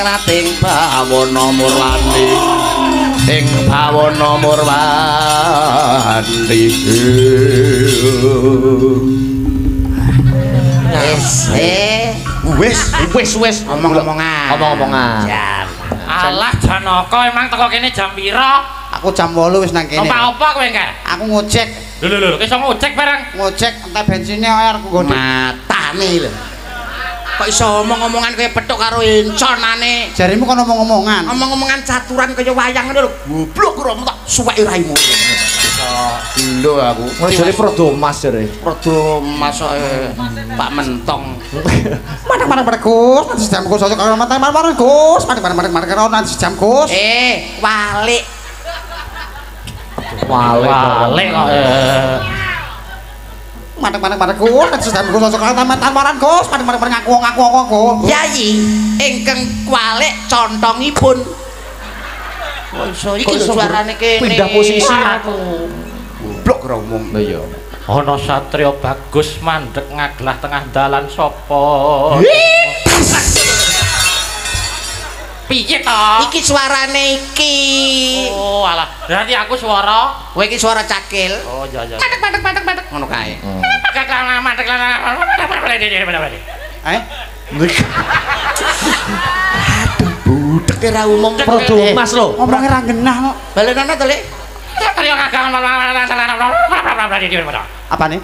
rating bawana murwani. Ing bawana murwani. Wis, eh.
Wis, wis, wis.
Omong-omongan.
Omong-omongan.
Alah Janaka emang teko kene jam pira?
Aku jam 8 wis nang kene.
Opa-opa kowe enggak?
Aku ngojek,
Lho lho lho, iso ngojek barang.
ngojek entek bensinnya air aku nggo.
matane lho. Kok iso omong-omongan kaya petuk karo enconane.
Jarimu kon omong-omongan.
Omong-omongan caturan kaya wayang ngono lho. Goblok karo tak suweki raimu. Lho aku.
Ngono jare Prodomas jare.
Prodo masoke Pak Mentong.
Madang-madang pada Gus, nanti jam Gus karo mata marang Gus. Madang-madang marang karo nanti jam Gus.
Eh, walik.
Wale.
Wale kok. Eh.
Madang-madang pada Gus, nanti jam Gus cocok karo mata marang Gus. Madang-madang marang ngaku ngaku ngaku.
Yayi ingkang walik contongipun. Kok iso iki suarane kene.
pindah posisi
aku. Goblok karo umum.
Lho iya.
Ana satria bagus mandek ngaglah tengah dalan sapa? Piye to?
Iki suarane iki.
Oh, alah. Berarti aku suara.
Kowe iki suara cakil.
Oh, iya iya.
Patek patek patek patek ngono kae.
Kakak mandek lan.
Eh,
Budek ora umum
Prodomas lho.
ngomongnya ra genah kok.
Balenono to, Lek?
Apa nih?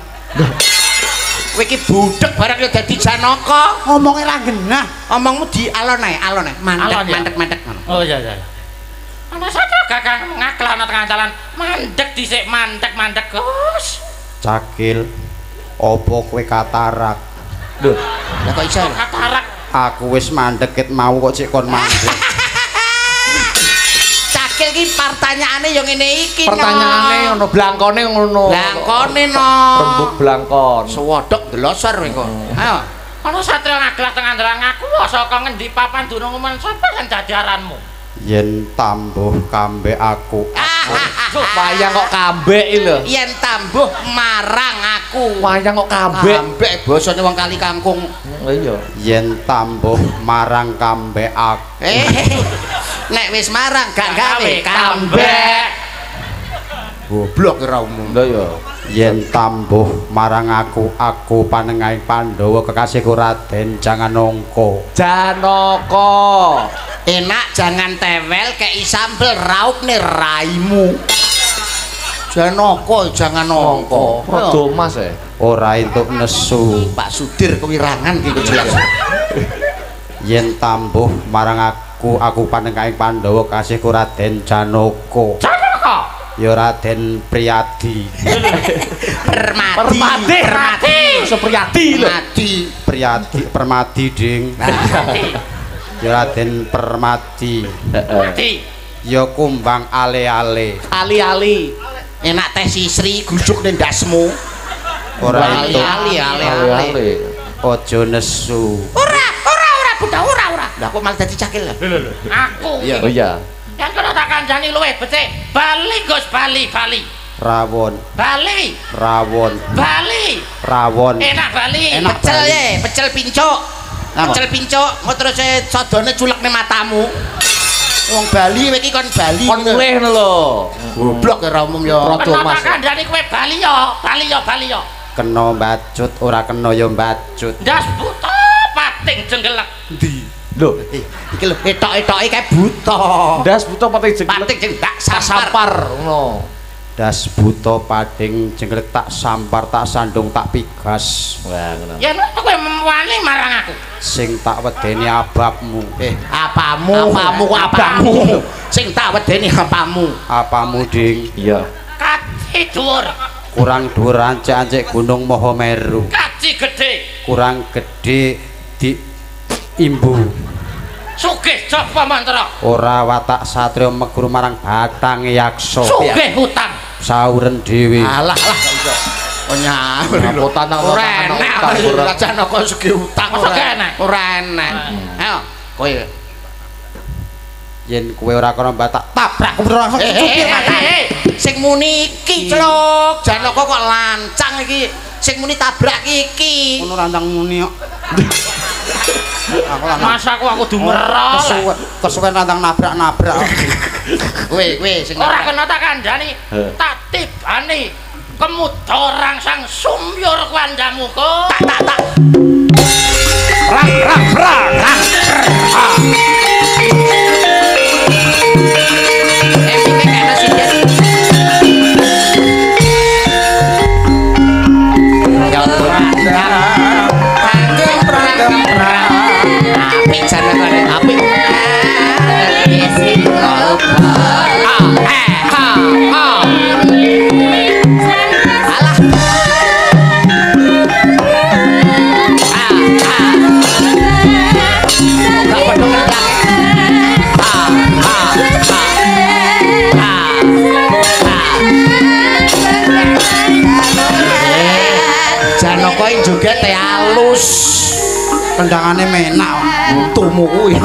Kowe iki budek barang yo dadi Janaka.
Ngomongnya ra genah.
Omongmu di alon ae, alon ae. Mandek
ya?
mandek mandek ngono.
Oh iya iya. Ana satu kakak ngaklan tengah jalan mandek dhisik mandek mandek Gus.
Cakil. Opo kowe katarak?
Lho,
Lah kok iso?
Katarak
Aku wis mandek mau kok cek kon mandek.
Pertanyaane yo ngene iki.
pertanyaane ono blangkone ngono.
Langkone no.
Rembug blangkon.
Sewodok delosor kowe kok. Ayo.
ana satria ngaklah tengah jalan ngaku saka ngendi papan dunung men sapa kan jajaranmu?
Yen tambuh kambe aku.
Wayang kok kambek iki lho.
Yen tambuh marang aku.
Wayang kok kambek.
Ambek basane wong kali kangkung.
Lho iya.
Yen tambuh marang kambe aku.
Eh, nek wis marang gak gawe
Kambek.
kambek. Goblok ora umum.
Lho.
Yen tambuh marang aku, aku panengahing Pandhawa kekasihku Raden jangan nongko.
Janaka.
Enak jangan tewel kei sambel raupne raimu. Janaka jangan nongko.
Prodomas e.
Ora entuk nesu.
Pak Sudir kewirangan iki jelas.
Yen tambuh marang aku, aku panengahing Pandhawa kasihku Raden Janaka.
Janaka.
Ya Raden Priyadi.
Permati.
Permati.
Permati.
Supriyadi lho.
Permati.
Priyadi Permadi ding. Ya Raden Permati.
Heeh.
Di.
Ya kumbang ale-ale.
Ali-ali.
Enak teh sisri gujuk ning dasmu.
Ora
ali ali.
Ali-ali.
aja nesu.
Ora, ora, ora, Budha, ora, ora. Lah kok malah dadi cakil.
Lho lho lho. Aku.
Iya.
Oh iya.
Yang kena tak kancani luwe becik. Bali Gus Bali Bali.
Rawon,
Bali.
rawon,
Bali.
rawon.
Enak Bali.
Enak.
Pecel ye, pecel pincuk. Pecel pincuk, kok terus e sodone culekne matamu. Wong Bali kowe iki kon Bali.
Kon
ngono
lho.
Goblok ora umum ya.
Prodo.
Kena
Mas.
tak kancani kowe Bali yo. Bali yo Bali yo.
Kena bacut, ora kena ya bacut.
Ndas buta pating jenggelek.
Lho,
iki lho etok-etoke kae buta.
ndas butuh pati jeng.
Patik jeng bak sapar.
sapar ngono.
das buta pading jenglek tak sampar tak sandung tak pigas
Wah, ngono.
Yen kowe wani marang aku.
sing tak wedeni ababmu
Eh, apamu?
Apamu, apamu.
Sing tak wedeni apamu.
apamu ding
Iya.
Kati dhuwur,
kurang dhuwur ancek-ancek gunung Mahameru
kaci gedhe,
kurang gedhe di imbu
sugih japa mantra,
ora watak satria megur marang batang yaksa
sugih hutang.
sauren dhewe
Alah lah. Oh nyaur.
Ngaputan nang
Ora enak.
otak, ora.
Raja Naka sugih utang
Masa
ora
enak?
Ora enak. Ayo, kowe
yen kowe ora kono batak
tabrak ora
Eh, eh, eh.
Sing muni iki, Clok. Janaka kok lancang iki. Sing muni tabrak iki.
ngono randang muni kok
Masa aku aku dumerol.
kesuwen kesuwen randang nabrak-nabrak
Kowe, kowe sing
Ora kena tak kandhani, tak tibani. Kemudorang sang sumyur kandamu kok.
tak tak tak.
Rang rang rang.
Eh,
kendangane menak
Untumu kuwi.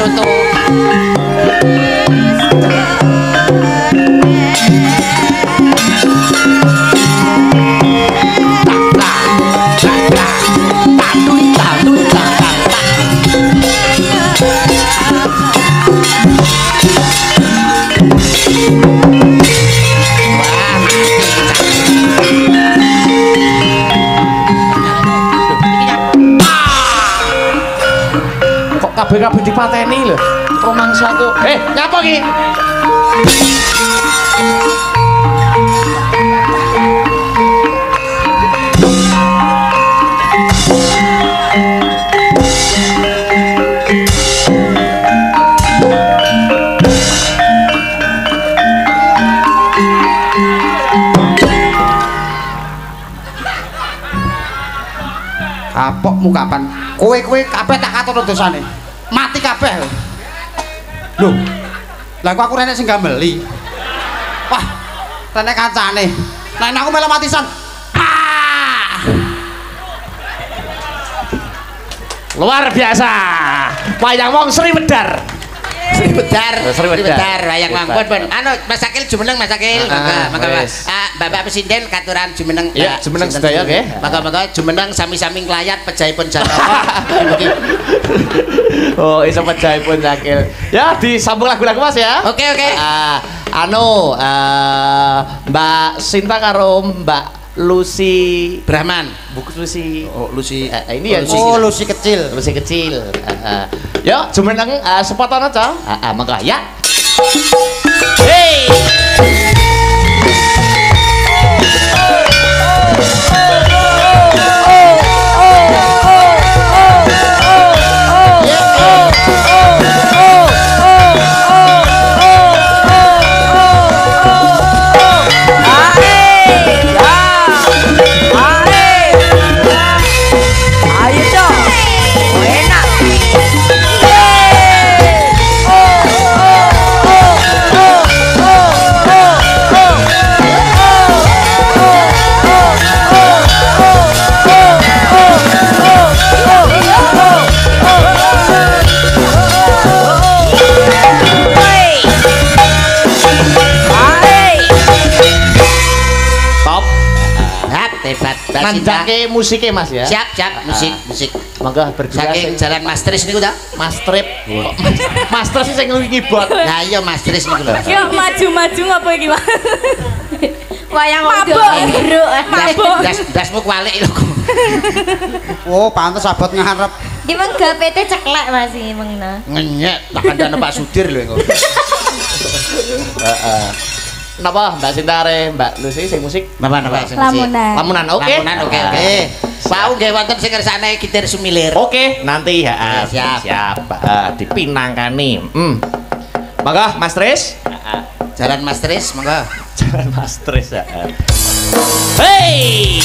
soto
Kabeh-kabeh dipaten nyapa ki?
Kapokmu kapan? Kowe-kowe kabeh tak katono dosane. Mati kabeh. Lah kok aku renek sing gambeli. Wah, renek kancane. Nek aku malah matisan. Ah!
Luar biasa. Wayang wong Sri Wedar.
Sri Bedar,
Oh, Sri. Bedar,
wayang mangkon pun. Anu Mas Akil jumeneng Mas Akil.
Ah,
Mangga, mangga Bapak Presiden katuran jumeneng.
Iya,
Mbak
jumeneng sedaya, nggih.
Mangga-mangga jumeneng sami-sami nglayat pejahipun Janaka. Mugi
Oh, iso pejai pun Zakil. Ya, disambung lagu-lagu Mas ya.
Oke, oke.
Ah, anu eh, Mbak Sinta karo Mbak Lucy
Brahman.
Buku Lucy
Oh, Lucy.
Eh, ini ya
Oh, lusi kecil.
Lucy kecil. Uh, Yuk, jumeneng uh, sepotong aja. Uh, uh, mangga ya. Nanjake musiknya Mas ya.
Siap, siap. Musik, musik.
Mangga berdua
Saking jalan Mas Tris niku ta?
Mas Trip. Kok Mas Trip sih sing ngibot.
Nah, iya Mas Tris niku lho.
Yuk maju-maju ngapa iki, Mas? Wayang
Mabuk.
Bro.
Das, das, dasmu kualik lho.
Oh, pantes abot ngarep.
Iki meng gapete ceklek Mas iki mengna.
Ngenyek tak kandhane Pak Sudir lho engko.
Heeh. Napa Mbak Sinta are Mbak Lucy sing musik?
Napa napa sing
Lamunan.
Lamunan oke.
Lamunan oke oke. Mau nggih wonten sing gitar sumilir.
Oke, nanti ya.
Oke, siap.
Siap. Uh, dipinangkani. Hmm. Mangga Mas Tris.
Jalan Mas Tris, monggo.
Jalan Mas Tris ya. Hey!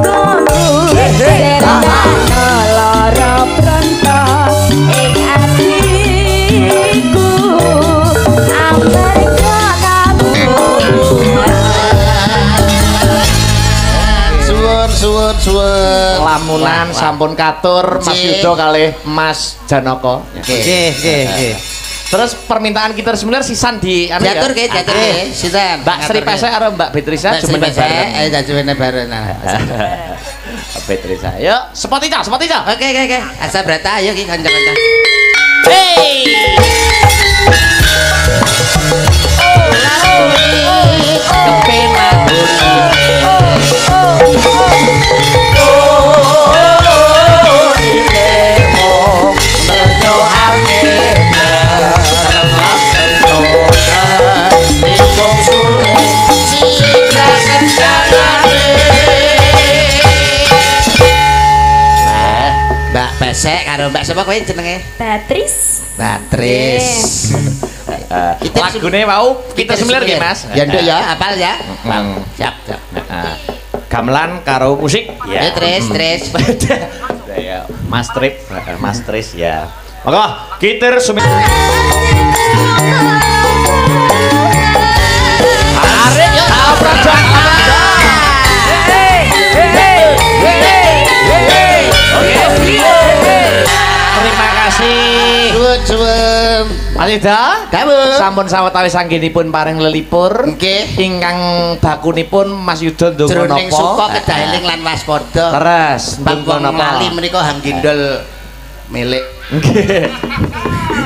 Lamunan
Wah, wah.
sampun katur Mas
Cik.
Yudo kalih Mas Janoko.
Oke.
Nggih, nggih, nggih.
Terus permintaan kita sebenarnya sisan di anu ya?
Diatur nggih, diatur nggih. Sinten?
Mbak Sri Pese karo Mbak Beatrice
Mbak Sri
jumeneng
Pese,
bareng.
eh dak jumeneng bareng. Nah.
Mbak Beatrice. Yuk, sepot ica, sepot ica.
Oke oke oke. Asa brata ayo ki kanca-kanca.
Hey!
Mbak Pesek karo Mbak sapa kowe jenenge?
Beatrice.
Batris.
Eh,
Kita
lagune mau kita semilir nggih, Mas.
Ya nduk ya, apal ya.
Hmm.
Siap, siap.
Heeh. Gamelan karo musik.
Ya, Tris, Tris.
Ya, Mas Trip, eh, Mas Tris ya. Maka gitar semi. Raja Terima Yuda,
Dawuh.
sampun sawetawis anggenipun paring lelipur.
Nggih.
Ingkang bakunipun Mas Yuda ndonga
Jroning suka
napa?
kedaeling lan waspada. Bang
ndonga napa?
lali menika hanggindel milik.
Nggih.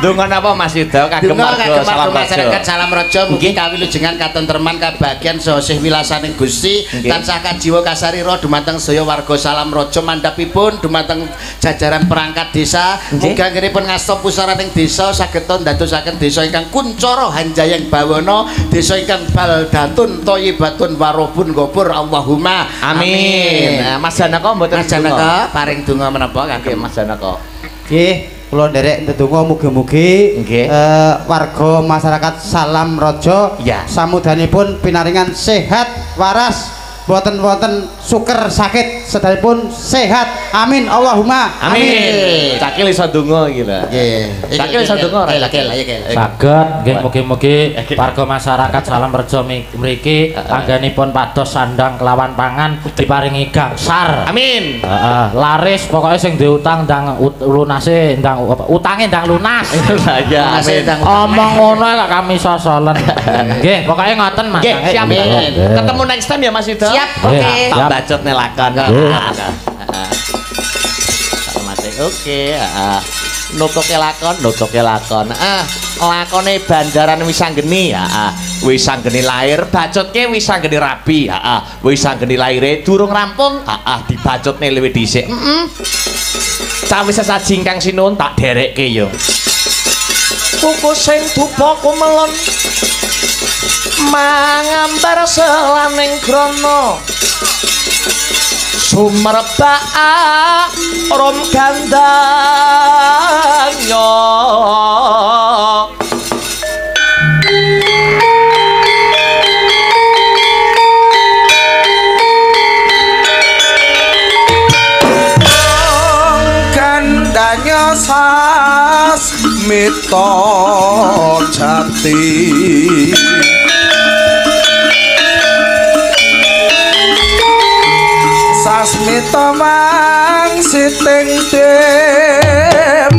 Ndonga napa Mas Yuda? Kagem warga salam
masyarakat salam raja. Mugi kawilujengan katentreman kabahagiaan sosih wilasaning Gusti. Tansah kajiwa kasarira dumateng sedaya warga salam raja mandhapipun dumateng jajaran perangkat desa. Mugi anggenipun ngasta pusaraning desa saged ndadosaken desa ingkang kuncara hanjayang bawana desa ingkang baldatun thayyibatun warobun gopur Allahumma
Amin. Nah, Mas Janaka mboten
Mas Janaka paring donga menapa kagem
Mas Janaka.
Nggih, kula nderek ndedonga mugi-mugi
Nggih.
eh, warga masyarakat Salam Raja
Ya.
samudanipun pinaringan sehat waras wonten suker sakit sedayapun sehat amin Allahumma
Amin. Cakil iso donga iki lho.
Nggih.
Cakil iso donga ora?
Lha.
Saged nggih mugi-mugi warga masyarakat salam rejo mriki anggenipun pados sandang kelawan pangan diparingi gangsar.
Amin.
Heeh, laris pokoknya sing diutang ndang ut, lunase ndang apa utange ndang lunas.
Ya. Amin.
Omong ngono kok kami sosolen. Nggih, pokoknya ngoten Mas.
Nggih, siap.
Amin.
Ketemu next time ya Mas Yuda.
Siap, oke.
Tak bacot nelakon. Mati. Oke, heeh. Nutuke lakon, nutuke lakon. Ah, lakone bandaran Wisanggeni, heeh. Wisanggeni lahir, bacotke Wisanggeni rabi, heeh. Wisanggeni lahire durung rampung, heeh, dibacotne luwih dhisik. Heeh. Sawise saji ingkang sinuwun tak derekke yo. Kuku sing dupa kumelon mangambar selaning krana. Sumerbak rom gandanya.
Mito jati sas mito mang siting dewa